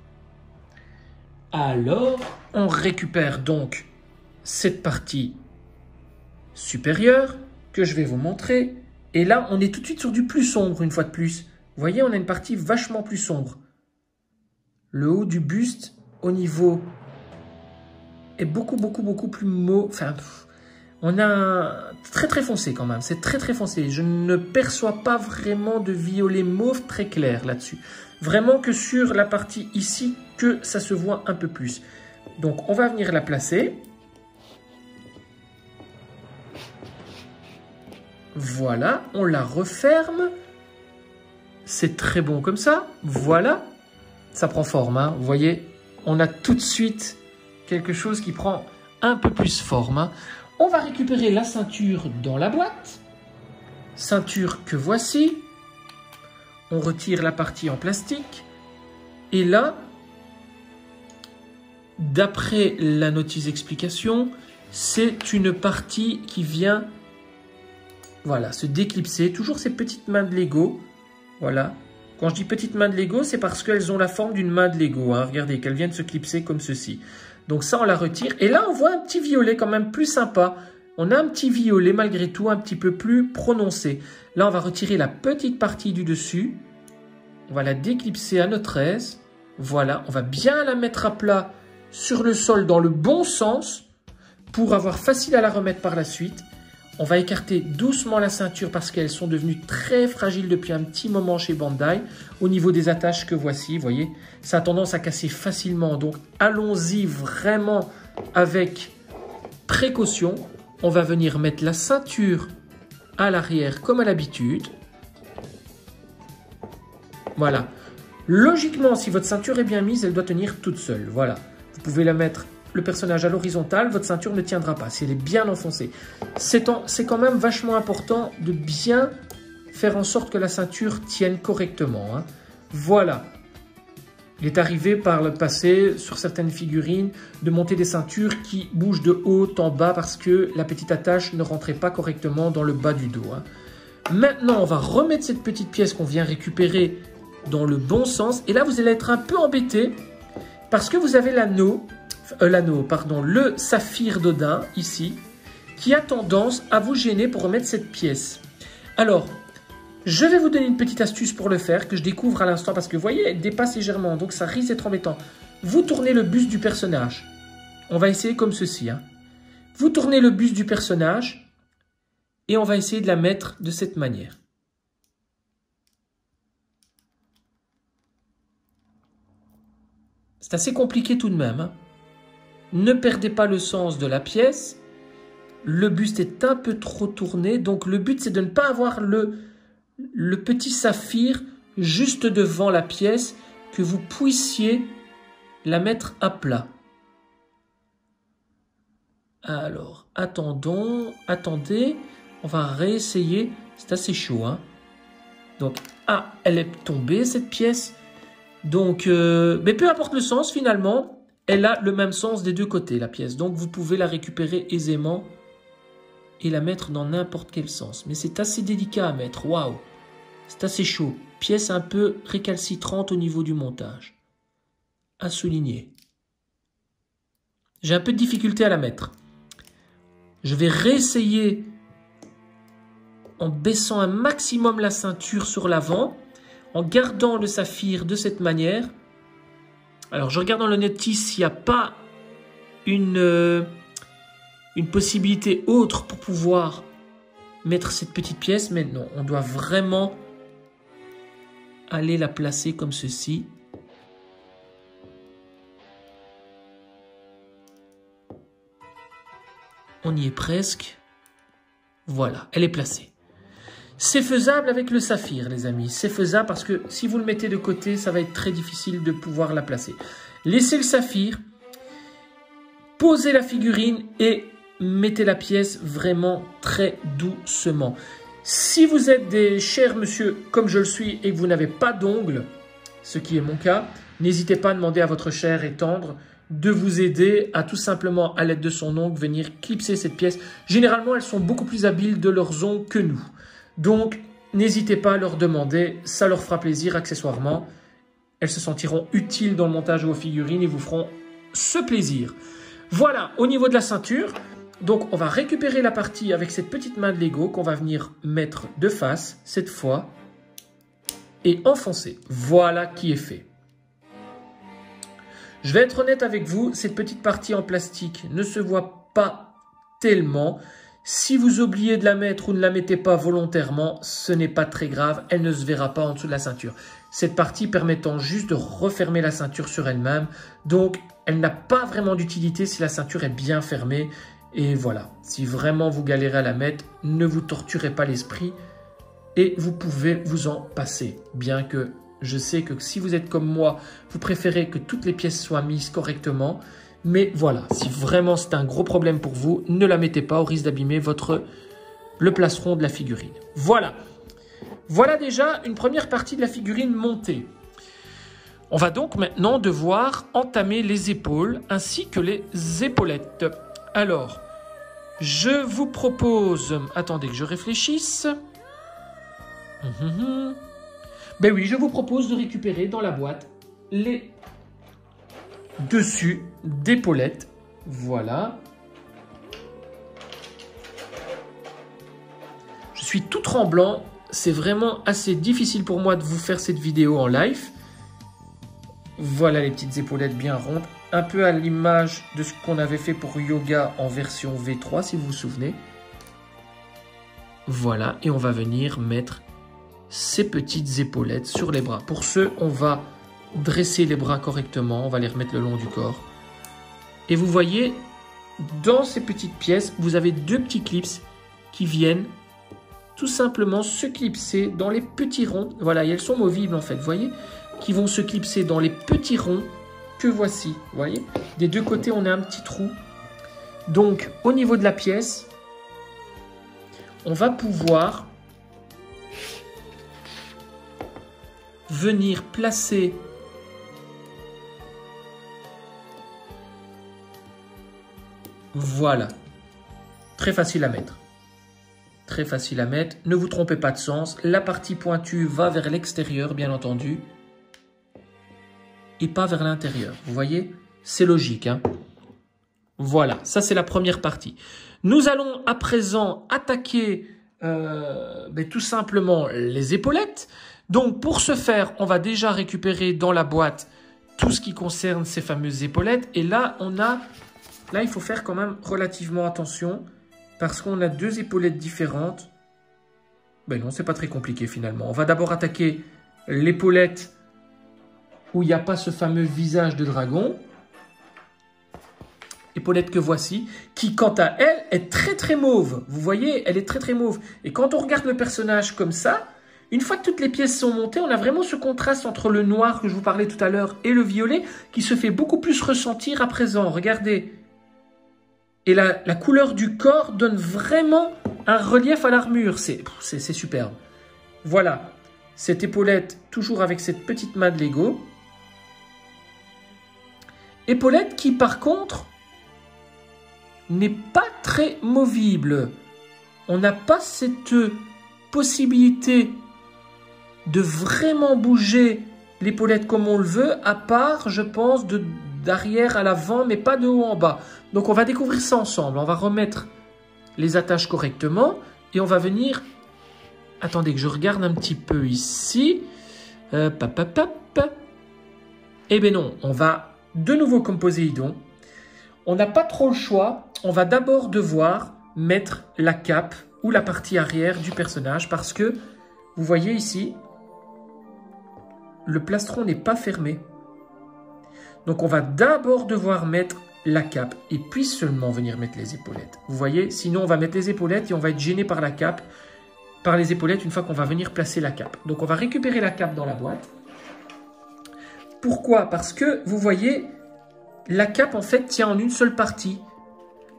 Alors, on récupère donc cette partie supérieure que je vais vous montrer. Et là, on est tout de suite sur du plus sombre une fois de plus. Vous voyez, on a une partie vachement plus sombre le haut du buste au niveau est beaucoup, beaucoup, beaucoup plus mauve. Enfin, on a très, très foncé quand même. C'est très, très foncé. Je ne perçois pas vraiment de violet mauve très clair là-dessus. Vraiment que sur la partie ici, que ça se voit un peu plus. Donc, on va venir la placer. Voilà, on la referme. C'est très bon comme ça. Voilà ça prend forme. Hein. Vous voyez, on a tout de suite quelque chose qui prend un peu plus forme. Hein. On va récupérer la ceinture dans la boîte. Ceinture que voici. On retire la partie en plastique. Et là, d'après la notice explication, c'est une partie qui vient voilà, se déclipser. Toujours ces petites mains de Lego. Voilà, quand je dis petite main de Lego, c'est parce qu'elles ont la forme d'une main de Lego. Hein. Regardez, qu'elles viennent se clipser comme ceci. Donc ça, on la retire. Et là, on voit un petit violet quand même plus sympa. On a un petit violet malgré tout un petit peu plus prononcé. Là, on va retirer la petite partie du dessus. On va la déclipser à notre aise. Voilà, on va bien la mettre à plat sur le sol dans le bon sens pour avoir facile à la remettre par la suite. On va écarter doucement la ceinture parce qu'elles sont devenues très fragiles depuis un petit moment chez Bandai. Au niveau des attaches que voici, vous voyez, ça a tendance à casser facilement. Donc allons-y vraiment avec précaution. On va venir mettre la ceinture à l'arrière comme à l'habitude. Voilà. Logiquement, si votre ceinture est bien mise, elle doit tenir toute seule. Voilà. Pouvez la mettre le personnage à l'horizontale, votre ceinture ne tiendra pas si elle est bien enfoncée. C'est quand même vachement important de bien faire en sorte que la ceinture tienne correctement. Hein. Voilà. Il est arrivé par le passé, sur certaines figurines, de monter des ceintures qui bougent de haut en bas parce que la petite attache ne rentrait pas correctement dans le bas du dos. Hein. Maintenant, on va remettre cette petite pièce qu'on vient récupérer dans le bon sens. Et là, vous allez être un peu embêté parce que vous avez l'anneau euh, l'anneau, pardon, le saphir d'Odin, ici, qui a tendance à vous gêner pour remettre cette pièce. Alors, Je vais vous donner une petite astuce pour le faire que je découvre à l'instant parce que vous voyez, elle dépasse légèrement, donc ça risque d'être embêtant. Vous tournez le buste du personnage. On va essayer comme ceci. Hein. Vous tournez le buste du personnage et on va essayer de la mettre de cette manière. C'est assez compliqué tout de même. Hein. Ne perdez pas le sens de la pièce. Le buste est un peu trop tourné, donc le but c'est de ne pas avoir le, petit saphir juste devant la pièce, que vous puissiez la mettre à plat. Alors, attendons, attendez, on va réessayer. C'est assez chaud, hein. Donc, ah, elle est tombée, cette pièce. Donc, euh, mais peu importe le sens, finalement, elle a le même sens des deux côtés, la pièce. Donc, vous pouvez la récupérer aisément et la mettre dans n'importe quel sens. Mais c'est assez délicat à mettre, waouh. C'est assez chaud. Pièce un peu récalcitrante au niveau du montage. À souligner. J'ai un peu de difficulté à la mettre. Je vais réessayer en baissant un maximum la ceinture sur l'avant, en gardant le saphir de cette manière. Alors je regarde dans le notice s'il n'y a pas une, euh, une possibilité autre pour pouvoir mettre cette petite pièce, mais non, on doit vraiment aller la placer comme ceci. On y est presque. Voilà, elle est placée. C'est faisable avec le saphir, les amis. C'est faisable parce que si vous le mettez de côté, ça va être très difficile de pouvoir la placer. Laissez le saphir, posez la figurine et mettez la pièce vraiment très doucement. Si vous êtes des chers monsieur comme je le suis et que vous n'avez pas d'ongles, ce qui est mon cas, n'hésitez pas à demander à votre cher et tendre de vous aider à tout simplement, à l'aide de son ongle, venir clipser cette pièce. Généralement, elles sont beaucoup plus habiles de leurs ongles que nous. Donc, n'hésitez pas à leur demander, ça leur fera plaisir accessoirement. Elles se sentiront utiles dans le montage de vos figurines et vous feront ce plaisir. Voilà, au niveau de la ceinture, donc on va récupérer la partie avec cette petite main de Lego qu'on va venir mettre de face, cette fois, et enfoncer. Voilà qui est fait. Je vais être honnête avec vous, cette petite partie en plastique ne se voit pas tellement. Si vous oubliez de la mettre ou ne la mettez pas volontairement, ce n'est pas très grave, elle ne se verra pas en dessous de la ceinture. Cette partie permettant juste de refermer la ceinture sur elle-même, donc elle n'a pas vraiment d'utilité si la ceinture est bien fermée. Et voilà, si vraiment vous galérez à la mettre, ne vous torturez pas l'esprit et vous pouvez vous en passer, bien que je sais que si vous êtes comme moi, vous préférez que toutes les pièces soient mises correctement. Mais voilà, si vraiment c'est un gros problème pour vous, ne la mettez pas au risque d'abîmer votre le placeron de la figurine. Voilà. Voilà déjà une première partie de la figurine montée. On va donc maintenant devoir entamer les épaules ainsi que les épaulettes. Alors, je vous propose... Attendez que je réfléchisse. Hum, hum, hum. Ben oui, je vous propose de récupérer dans la boîte les dessus d'épaulettes. Voilà. Je suis tout tremblant. C'est vraiment assez difficile pour moi de vous faire cette vidéo en live. Voilà les petites épaulettes bien rondes. Un peu à l'image de ce qu'on avait fait pour yoga en version V3 si vous vous souvenez. Voilà, et on va venir mettre ces petites épaulettes sur les bras. Pour ce, on va dresser les bras correctement, on va les remettre le long du corps. Et vous voyez, dans ces petites pièces, vous avez deux petits clips qui viennent tout simplement se clipser dans les petits ronds. Voilà, et elles sont movibles en fait, vous voyez Qui vont se clipser dans les petits ronds que voici, vous voyez Des deux côtés, on a un petit trou. Donc, au niveau de la pièce, on va pouvoir venir placer Voilà. Très facile à mettre. Très facile à mettre. Ne vous trompez pas de sens. La partie pointue va vers l'extérieur, bien entendu. Et pas vers l'intérieur. Vous voyez? C'est logique. Hein voilà, ça c'est la première partie. Nous allons à présent attaquer euh, ben, tout simplement les épaulettes. Donc pour ce faire, on va déjà récupérer dans la boîte tout ce qui concerne ces fameuses épaulettes. Et là, on a, là, il faut faire quand même relativement attention parce qu'on a deux épaulettes différentes. Ben non, c'est pas très compliqué finalement. On va d'abord attaquer l'épaulette où il n'y a pas ce fameux visage de dragon. Épaulette que voici, qui quant à elle est très très mauve. Vous voyez, elle est très très mauve. Et quand on regarde le personnage comme ça, une fois que toutes les pièces sont montées, on a vraiment ce contraste entre le noir que je vous parlais tout à l'heure et le violet qui se fait beaucoup plus ressentir à présent. Regardez. Et la, couleur du corps donne vraiment un relief à l'armure. C'est superbe. Voilà. Cette épaulette, toujours avec cette petite main de Lego. Épaulette qui, par contre, n'est pas très movible. On n'a pas cette possibilité de vraiment bouger l'épaulette comme on le veut, à part, je pense, de d'arrière à l'avant, mais pas de haut en bas. Donc on va découvrir ça ensemble. On va remettre les attaches correctement et on va venir... Attendez que je regarde un petit peu ici. Euh, Eh bien non, on va de nouveau comme Poséidon. On n'a pas trop le choix. On va d'abord devoir mettre la cape ou la partie arrière du personnage parce que, vous voyez ici, le plastron n'est pas fermé. Donc on va d'abord devoir mettre la cape et puis seulement venir mettre les épaulettes. Vous voyez, sinon on va mettre les épaulettes et on va être gêné par la cape, par les épaulettes une fois qu'on va venir placer la cape. Donc on va récupérer la cape dans la boîte. Pourquoi? Parce que vous voyez, la cape en fait tient en une seule partie.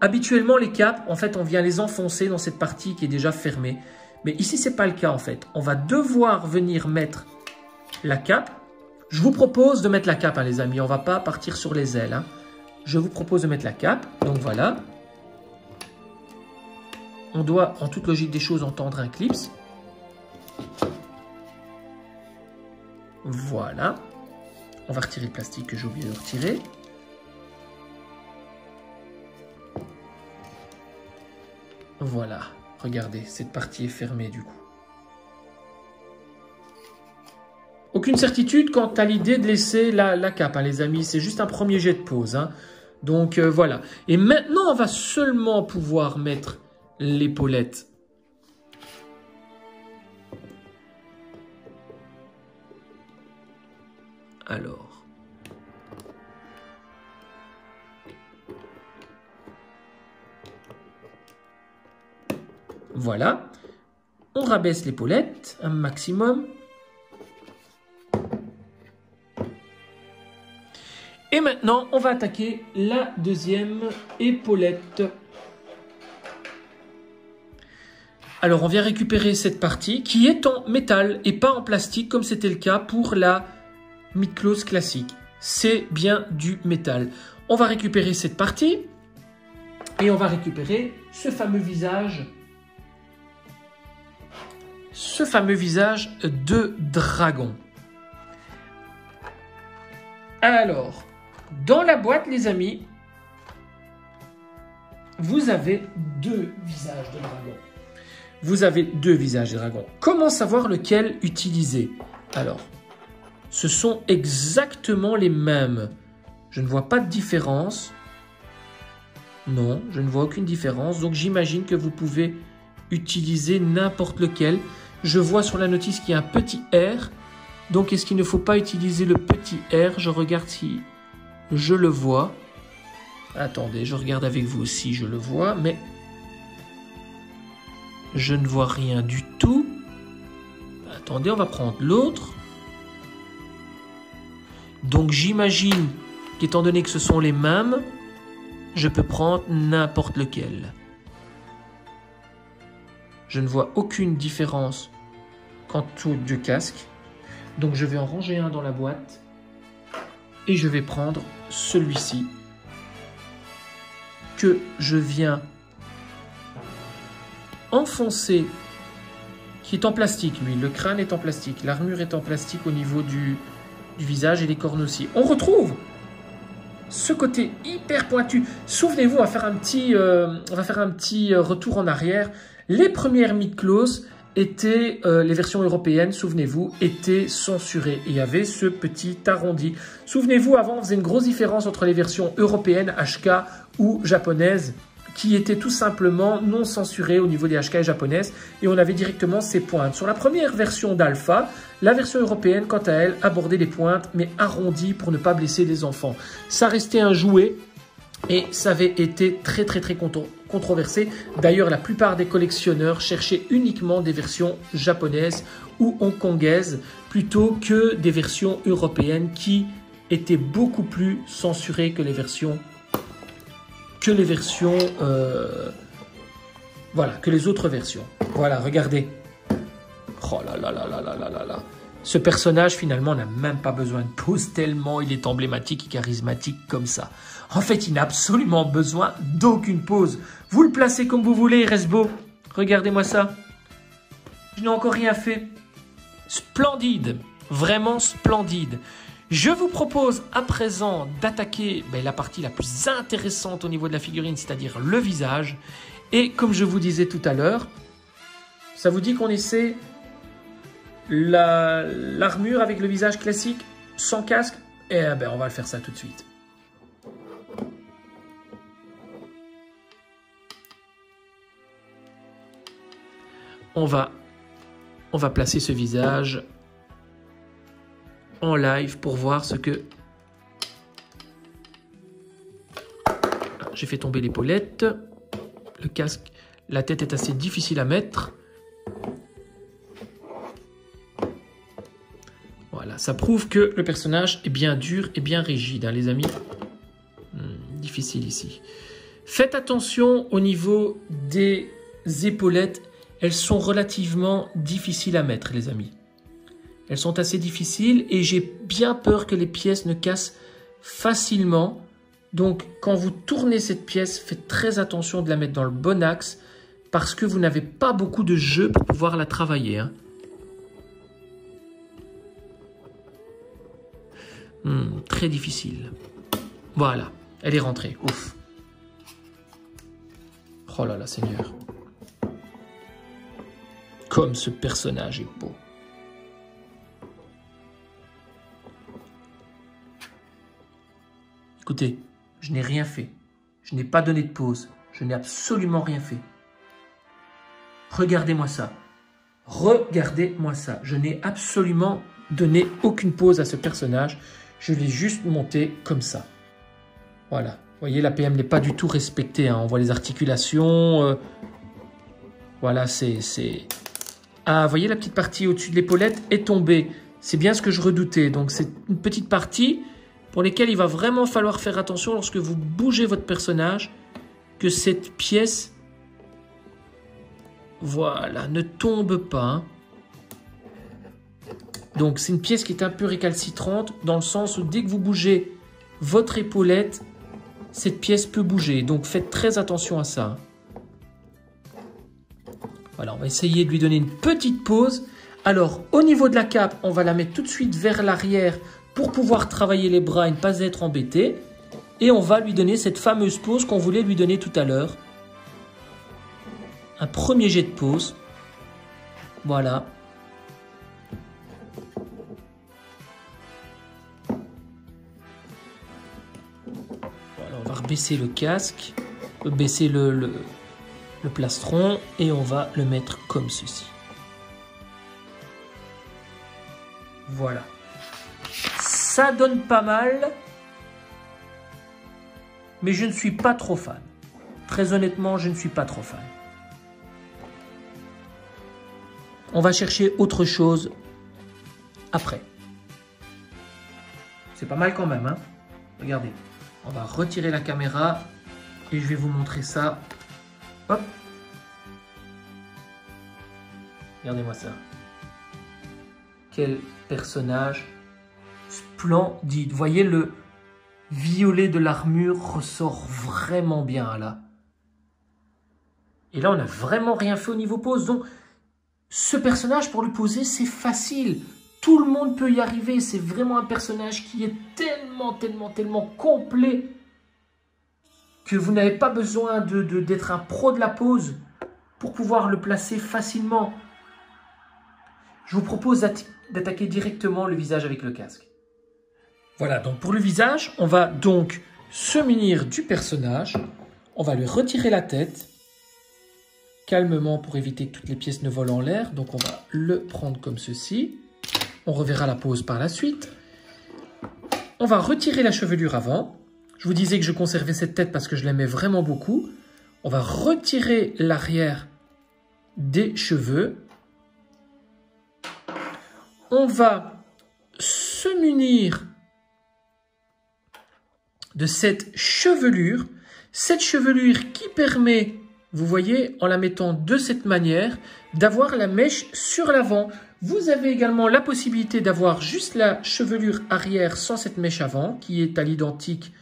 Habituellement les capes, en fait on vient les enfoncer dans cette partie qui est déjà fermée. Mais ici c'est pas le cas en fait. On va devoir venir mettre la cape. Je vous propose de mettre la cape, hein, les amis. On va pas partir sur les ailes. Hein. Je vous propose de mettre la cape. Donc voilà. On doit, en toute logique des choses, entendre un clips. Voilà. On va retirer le plastique que j'ai oublié de retirer. Voilà. Regardez, cette partie est fermée du coup. Aucune certitude quant à l'idée de laisser la, cape, hein, les amis. C'est juste un premier jet de pause. Hein. Donc euh, voilà. Et maintenant, on va seulement pouvoir mettre l'épaulette. Alors. Voilà. On rabaisse l'épaulette un maximum. Et maintenant, on va attaquer la deuxième épaulette. Alors, on vient récupérer cette partie qui est en métal et pas en plastique comme c'était le cas pour la Midclose classique. C'est bien du métal. On va récupérer cette partie et on va récupérer ce fameux visage ce fameux visage de dragon. Alors, dans la boîte, les amis, vous avez deux visages de dragon. Vous avez deux visages de dragon. Comment savoir lequel utiliser? Alors, ce sont exactement les mêmes. Je ne vois pas de différence. Non, je ne vois aucune différence. Donc j'imagine que vous pouvez utiliser n'importe lequel. Je vois sur la notice qu'il y a un petit R. Donc est-ce qu'il ne faut pas utiliser le petit R? Je regarde si je le vois. Attendez, je regarde avec vous aussi, je le vois, mais je ne vois rien du tout. Attendez, on va prendre l'autre. Donc j'imagine qu'étant donné que ce sont les mêmes, je peux prendre n'importe lequel. Je ne vois aucune différence quant au deux casques. Donc je vais en ranger un dans la boîte et je vais prendre celui-ci que je viens enfoncer, qui est en plastique lui, le crâne est en plastique, l'armure est en plastique au niveau du, visage et les cornes aussi. On retrouve ce côté hyper pointu. Souvenez-vous, on va faire un petit, euh, on va faire un petit euh, retour en arrière. Les premières mid-close étaient, euh, les versions européennes, souvenez-vous, étaient censurées. Il y avait ce petit arrondi. Souvenez-vous, avant, on faisait une grosse différence entre les versions européennes, HK ou japonaises qui étaient tout simplement non censurées au niveau des HK japonaises et on avait directement ces pointes. Sur la première version d'Alpha, la version européenne, quant à elle, abordait les pointes mais arrondies pour ne pas blesser les enfants. Ça restait un jouet et ça avait été très très très Controversé. D'ailleurs, la plupart des collectionneurs cherchaient uniquement des versions japonaises ou hongkongaises plutôt que des versions européennes qui étaient beaucoup plus censurées que les versions que les versions euh, voilà que les autres versions. Voilà, regardez. Oh là là là là là là là Ce personnage finalement n'a même pas besoin de pose tellement il est emblématique et charismatique comme ça. En fait, il n'a absolument besoin d'aucune pause. Vous le placez comme vous voulez, il reste beau. Regardez-moi ça. Je n'ai encore rien fait. Splendide, vraiment splendide. Je vous propose à présent d'attaquer ben, la partie la plus intéressante au niveau de la figurine, c'est-à-dire le visage. Et comme je vous disais tout à l'heure, ça vous dit qu'on essaie l'armure avec le visage classique sans casque? Eh ben on va le faire ça tout de suite. On va, placer ce visage en live pour voir ce que... J'ai fait tomber l'épaulette, le casque, la tête est assez difficile à mettre. Voilà, ça prouve que le personnage est bien dur et bien rigide, hein, les amis. Hmm, difficile ici. Faites attention au niveau des épaulettes elles sont relativement difficiles à mettre, les amis. Elles sont assez difficiles et j'ai bien peur que les pièces ne cassent facilement. Donc, quand vous tournez cette pièce, faites très attention de la mettre dans le bon axe parce que vous n'avez pas beaucoup de jeu pour pouvoir la travailler. Hein. Hmm, très difficile. Voilà, elle est rentrée. Ouf. Oh là là, Seigneur. Comme ce personnage est beau. Écoutez, je n'ai rien fait. Je n'ai pas donné de pause. Je n'ai absolument rien fait. Regardez-moi ça. Regardez-moi ça. Je n'ai absolument donné aucune pause à ce personnage. Je l'ai juste monté comme ça. Voilà. Vous voyez, la PM n'est pas du tout respectée. Hein. On voit les articulations. Euh. Voilà, c'est ah, vous voyez la petite partie au-dessus de l'épaulette est tombée. C'est bien ce que je redoutais. Donc c'est une petite partie pour laquelle il va vraiment falloir faire attention lorsque vous bougez votre personnage que cette pièce, voilà, ne tombe pas. Donc c'est une pièce qui est un peu récalcitrante dans le sens où dès que vous bougez votre épaulette, cette pièce peut bouger. Donc faites très attention à ça. Voilà, on va essayer de lui donner une petite pause. Alors, au niveau de la cape, on va la mettre tout de suite vers l'arrière pour pouvoir travailler les bras et ne pas être embêté. Et on va lui donner cette fameuse pause qu'on voulait lui donner tout à l'heure. Un premier jet de pause. Voilà. Voilà, on va rebaisser le casque, baisser le plastron et on va le mettre comme ceci. Voilà. Ça donne pas mal, mais je ne suis pas trop fan. Très honnêtement, je ne suis pas trop fan. On va chercher autre chose après. C'est pas mal quand même, hein Regardez. On va retirer la caméra et je vais vous montrer ça Hop. Regardez-moi ça. Quel personnage splendide. Voyez, le violet de l'armure ressort vraiment bien là. Et là, on n'a vraiment rien fait au niveau pose. Donc, ce personnage, pour le poser, c'est facile. Tout le monde peut y arriver. C'est vraiment un personnage qui est tellement, tellement, tellement complet que vous n'avez pas besoin d'être un pro de la pose pour pouvoir le placer facilement. Je vous propose d'attaquer directement le visage avec le casque. Voilà, donc pour le visage, on va donc se munir du personnage. On va lui retirer la tête calmement pour éviter que toutes les pièces ne volent en l'air. Donc on va le prendre comme ceci. On reverra la pose par la suite. On va retirer la chevelure avant. Je vous disais que je conservais cette tête parce que je l'aimais vraiment beaucoup. On va retirer l'arrière des cheveux. On va se munir de cette chevelure. Cette chevelure qui permet, vous voyez, en la mettant de cette manière, d'avoir la mèche sur l'avant. Vous avez également la possibilité d'avoir juste la chevelure arrière sans cette mèche avant, qui est à l'identique,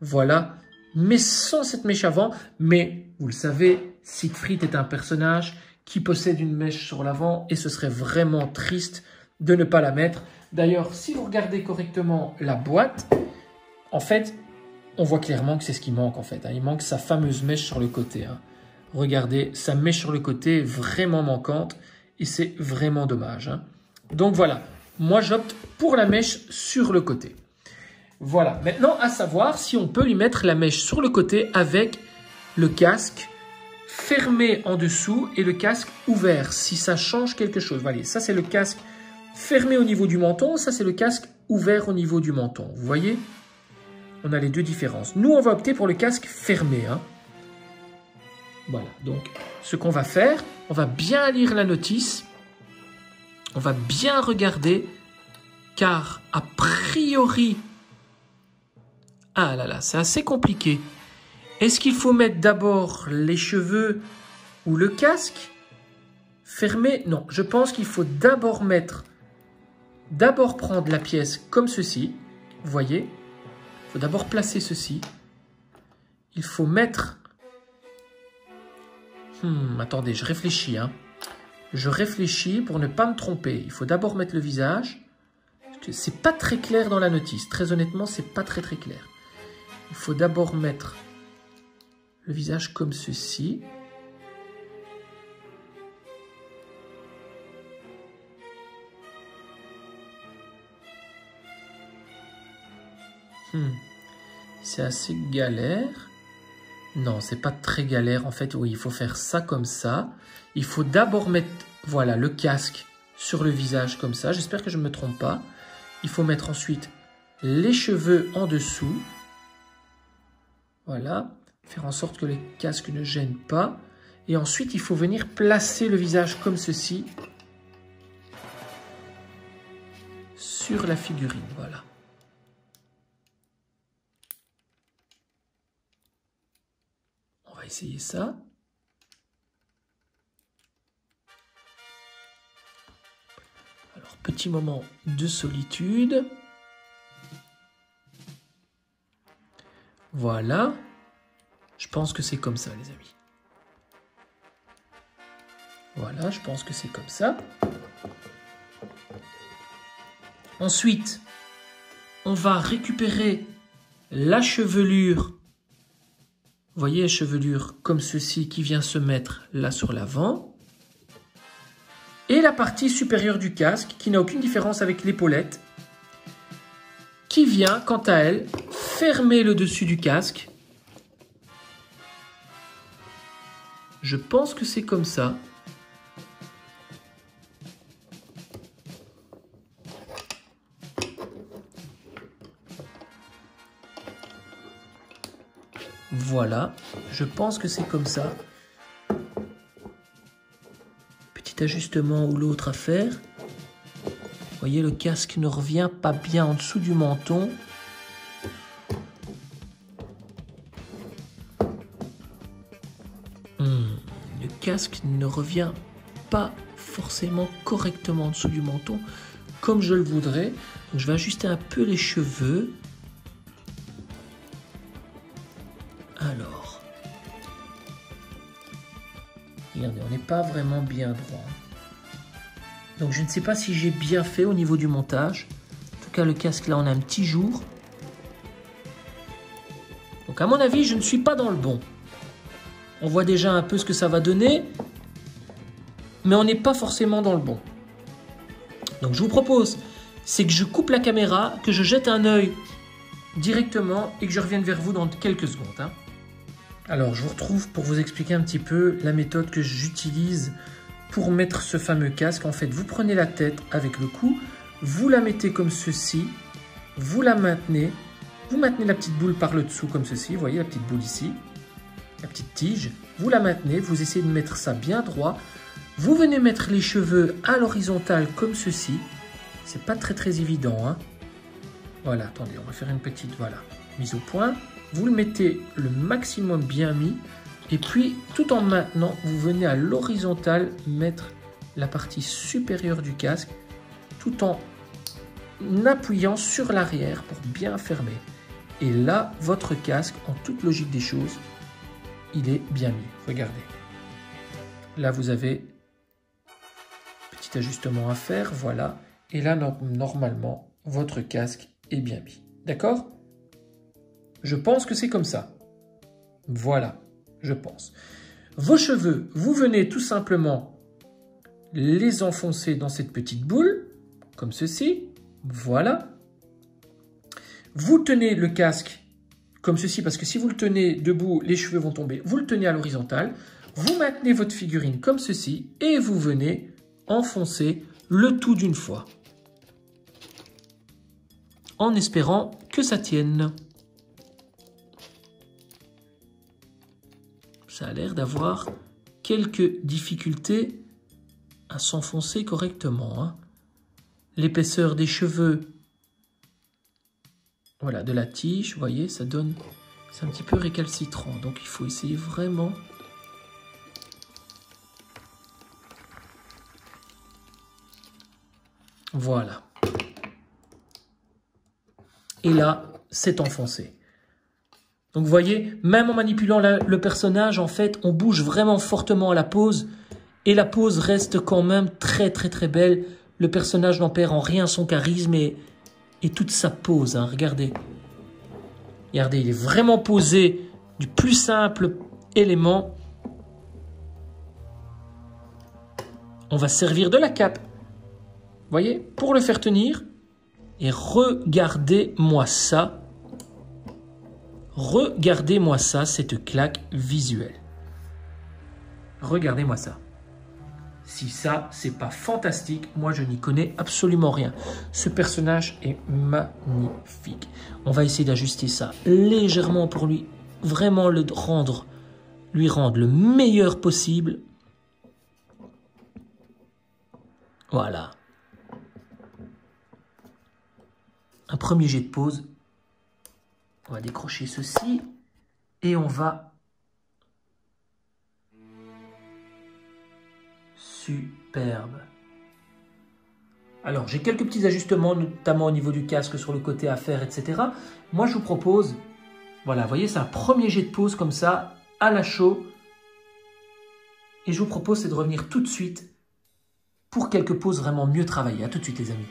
voilà, mais sans cette mèche avant. Mais, vous le savez, Siegfried est un personnage qui possède une mèche sur l'avant et ce serait vraiment triste de ne pas la mettre. D'ailleurs, si vous regardez correctement la boîte, en fait, on voit clairement que c'est ce qui manque en fait. Hein. Il manque sa fameuse mèche sur le côté. Hein. Regardez, sa mèche sur le côté vraiment manquante et c'est vraiment dommage. Hein. Donc voilà, moi j'opte pour la mèche sur le côté. Voilà, maintenant à savoir si on peut lui mettre la mèche sur le côté avec le casque fermé en dessous et le casque ouvert, si ça change quelque chose. Voilà, ça c'est le casque fermé au niveau du menton, ça c'est le casque ouvert au niveau du menton. Vous voyez? On a les deux différences. Nous, on va opter pour le casque fermé. Hein. Voilà, donc ce qu'on va faire, on va bien lire la notice, on va bien regarder, car a priori, ah là là, c'est assez compliqué. Est-ce qu'il faut mettre d'abord les cheveux ou le casque fermé? Non, je pense qu'il faut d'abord mettre, d'abord prendre la pièce comme ceci, vous voyez, faut d'abord placer ceci. Il faut mettre... Hmm, attendez, je réfléchis. Hein. Je réfléchis pour ne pas me tromper. Il faut d'abord mettre le visage. C'est pas très clair dans la notice. Très honnêtement, c'est pas très très clair. Il faut d'abord mettre le visage comme ceci. Hmm. C'est assez galère. Non, c'est pas très galère. En fait, oui, il faut faire ça comme ça. Il faut d'abord mettre, voilà, le casque sur le visage comme ça. J'espère que je ne me trompe pas. Il faut mettre ensuite les cheveux en dessous. Voilà. Faire en sorte que le casque ne gêne pas. Et ensuite, il faut venir placer le visage comme ceci sur la figurine. Voilà. Essayer ça. Alors, petit moment de solitude. Voilà. Je pense que c'est comme ça, les amis. Voilà, je pense que c'est comme ça. Ensuite, on va récupérer la chevelure voyez, chevelure comme ceci qui vient se mettre là sur l'avant. Et la partie supérieure du casque qui n'a aucune différence avec l'épaulette qui vient, quant à elle, fermer le dessus du casque. Je pense que c'est comme ça. Voilà, je pense que c'est comme ça. Petit ajustement ou l'autre à faire. Vous voyez, le casque ne revient pas bien en dessous du menton. Hmm, le casque ne revient pas forcément correctement en dessous du menton comme je le voudrais. Je vais ajuster un peu les cheveux. Pas vraiment bien droit. Donc je ne sais pas si j'ai bien fait au niveau du montage. En tout cas, le casque là, on a un petit jour. Donc à mon avis, je ne suis pas dans le bon. On voit déjà un peu ce que ça va donner. mais on n'est pas forcément dans le bon. Donc je vous propose, c'est que je coupe la caméra, que je jette un œil directement et que je revienne vers vous dans quelques secondes. Hein. Alors je vous retrouve pour vous expliquer un petit peu la méthode que j'utilise pour mettre ce fameux casque. En fait, vous prenez la tête avec le cou, vous la mettez comme ceci, vous la maintenez, vous maintenez la petite boule par le dessous comme ceci, vous voyez la petite boule ici, la petite tige, vous la maintenez, vous essayez de mettre ça bien droit, vous venez mettre les cheveux à l'horizontale comme ceci, c'est pas très très évident, hein. Voilà, attendez, on va faire une petite, voilà, mise au point. Vous le mettez le maximum bien mis. Et puis, tout en maintenant, vous venez à l'horizontale mettre la partie supérieure du casque, tout en appuyant sur l'arrière pour bien fermer. Et là, votre casque, en toute logique des choses, il est bien mis. Regardez. Là, vous avez petit ajustement à faire, voilà. Et là, normalement, votre casque est bien mis. D'accord? Je pense que c'est comme ça. Voilà, je pense. Vos cheveux, vous venez tout simplement les enfoncer dans cette petite boule, comme ceci. Voilà. Vous tenez le casque comme ceci, parce que si vous le tenez debout, les cheveux vont tomber. Vous le tenez à l'horizontale. Vous maintenez votre figurine comme ceci et vous venez enfoncer le tout d'une fois en espérant que ça tienne. A l'air d'avoir quelques difficultés à s'enfoncer correctement. Hein. L'épaisseur des cheveux, voilà, de la tige, voyez, ça donne, c'est un petit peu récalcitrant. Donc il faut essayer vraiment Voilà. Et là, c'est enfoncé. Donc vous voyez, même en manipulant le personnage, en fait, on bouge vraiment fortement à la pose. Et la pose reste quand même très très très belle. Le personnage n'en perd en rien son charisme et, toute sa pose. Hein. Regardez. Regardez, il est vraiment posé du plus simple élément. On va servir de la cape. Vous voyez, pour le faire tenir, et regardez-moi ça. Regardez-moi ça, cette claque visuelle. Regardez-moi ça. Si ça, c'est pas fantastique, moi je n'y connais absolument rien. Ce personnage est magnifique. On va essayer d'ajuster ça légèrement pour lui vraiment le rendre, lui rendre le meilleur possible. Voilà. un premier jet de pause. On va décrocher ceci et on va... Superbe. Alors, j'ai quelques petits ajustements, notamment au niveau du casque sur le côté à faire, etc. Moi, je vous propose, voilà, voyez, c'est un premier jet de pause comme ça, à la chaud. Et je vous propose, c'est de revenir tout de suite pour quelques pauses vraiment mieux travaillées. A tout de suite, les amis.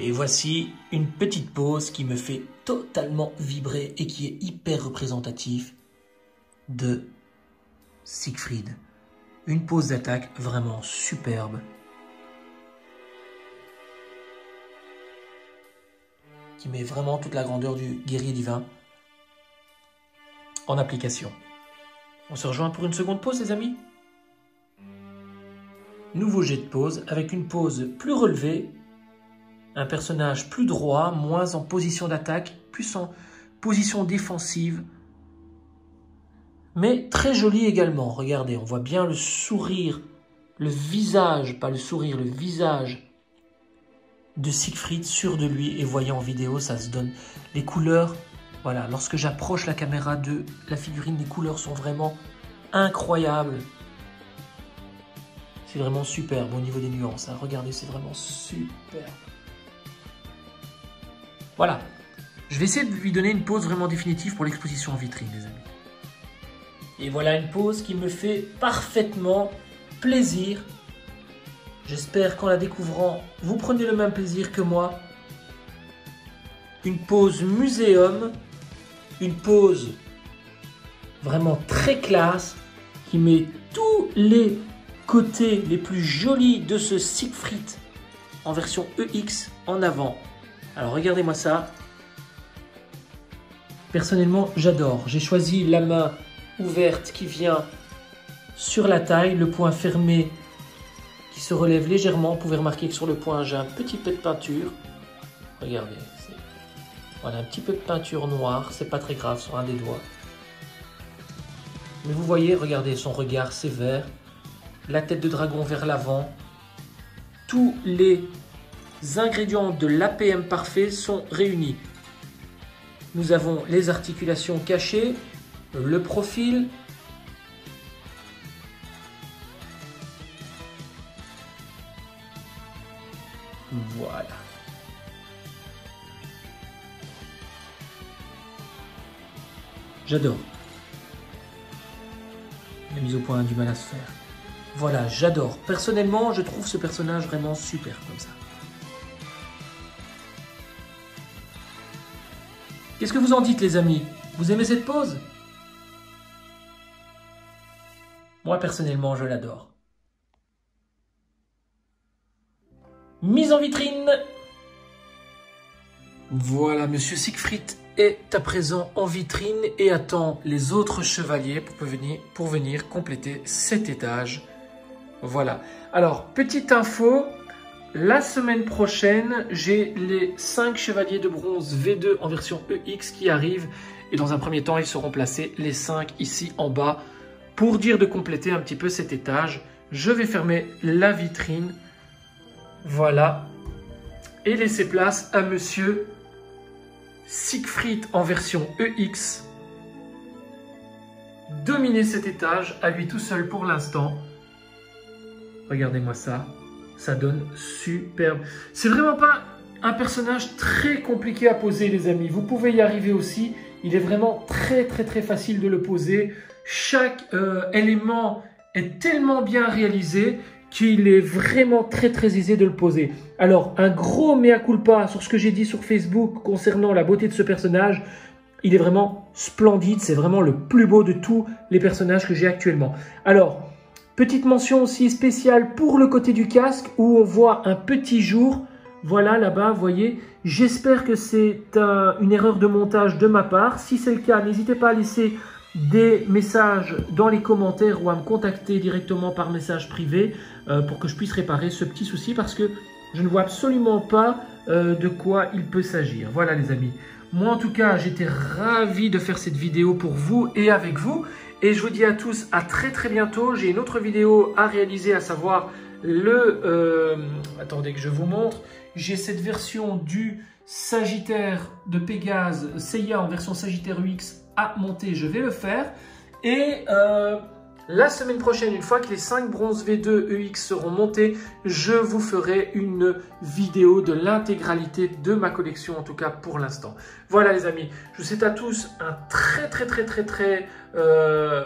Et voici une petite pause qui me fait totalement vibrer et qui est hyper représentatif de Siegfried. Une pause d'attaque vraiment superbe. Qui met vraiment toute la grandeur du guerrier divin en application. On se rejoint pour une seconde pause les amis? Nouveau jet de pause avec une pause plus relevée un personnage plus droit, moins en position d'attaque, plus en position défensive, mais très joli également. Regardez, on voit bien le sourire, le visage, pas le sourire, le visage de Siegfried sûr de lui et voyant en vidéo, ça se donne. Les couleurs, voilà, lorsque j'approche la caméra de la figurine, les couleurs sont vraiment incroyables. C'est vraiment superbe au niveau des nuances. Hein. Regardez, c'est vraiment superbe. Voilà. Je vais essayer de lui donner une pause vraiment définitive pour l'exposition en vitrine, les amis. Et voilà une pause qui me fait parfaitement plaisir. J'espère qu'en la découvrant, vous prenez le même plaisir que moi. Une pause muséum, une pause vraiment très classe. qui met tous les côtés les plus jolis de ce Siegfried en version EX en avant. Alors regardez-moi ça. Personnellement, j'adore. J'ai choisi la main ouverte qui vient sur la taille, le point fermé qui se relève légèrement. Vous pouvez remarquer que sur le point, j'ai un petit peu de peinture. Regardez, voilà un petit peu de peinture noire, c'est pas très grave sur un des doigts. Mais vous voyez, regardez son regard sévère, la tête de dragon vers l'avant. Tous les ingrédients de l'APM parfait sont réunis. Nous avons les articulations cachées, le profil, voilà. J'adore. La mise au point a du mal à se faire. Voilà, j'adore. Personnellement, je trouve ce personnage vraiment super comme ça. Qu'est-ce que vous en dites les amis Vous aimez cette pose Moi personnellement, je l'adore. Mise en vitrine Voilà, Monsieur Siegfried est à présent en vitrine et attend les autres chevaliers pour venir, pour venir compléter cet étage. Voilà. Alors, petite info, la semaine prochaine, j'ai les 5 chevaliers de bronze V2 en version EX qui arrivent. Et dans un premier temps, ils seront placés les 5 ici en bas. Pour dire de compléter un petit peu cet étage, je vais fermer la vitrine. Voilà. Et laisser place à monsieur Siegfried en version EX. Dominer cet étage à lui tout seul pour l'instant. Regardez-moi ça. Ça donne superbe. C'est vraiment pas un personnage très compliqué à poser, les amis. Vous pouvez y arriver aussi. Il est vraiment très, très, très facile de le poser. Chaque euh, élément est tellement bien réalisé qu'il est vraiment très très aisé de le poser. Alors, un gros mea culpa sur ce que j'ai dit sur Facebook concernant la beauté de ce personnage. Il est vraiment splendide, c'est vraiment le plus beau de tous les personnages que j'ai actuellement. Alors, petite mention aussi spéciale pour le côté du casque où on voit un petit jour. Voilà là-bas, vous voyez. J'espère que c'est une erreur de montage de ma part. Si c'est le cas, n'hésitez pas à laisser des messages dans les commentaires ou à me contacter directement par message privé euh, pour que je puisse réparer ce petit souci parce que je ne vois absolument pas euh, de quoi il peut s'agir. Voilà les amis. Moi en tout cas, j'étais ravi de faire cette vidéo pour vous et avec vous. Et je vous dis à tous à très très bientôt. J'ai une autre vidéo à réaliser, à savoir le... Euh, attendez que je vous montre. J'ai cette version du Sagittaire de Pégase Seiya en version Sagittaire UX à monter, je vais le faire. Et euh, la semaine prochaine, une fois que les 5 bronzes V2 EX seront montés, je vous ferai une vidéo de l'intégralité de ma collection, en tout cas pour l'instant. Voilà les amis, je vous souhaite à tous un très très très très très... Euh,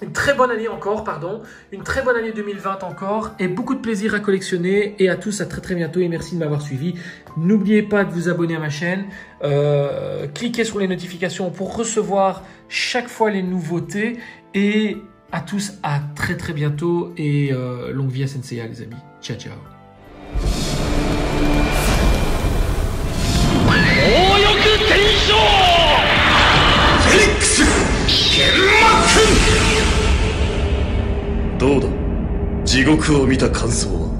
une très bonne année encore, pardon, une très bonne année 2020 encore et beaucoup de plaisir à collectionner et à tous à très très bientôt et merci de m'avoir suivi. N'oubliez pas de vous abonner à ma chaîne, euh, cliquez sur les notifications pour recevoir chaque fois les nouveautés et à tous à très très bientôt et euh, longue vie à Senseiya les amis. Ciao ciao. Oh, どうだ地獄を見た感想は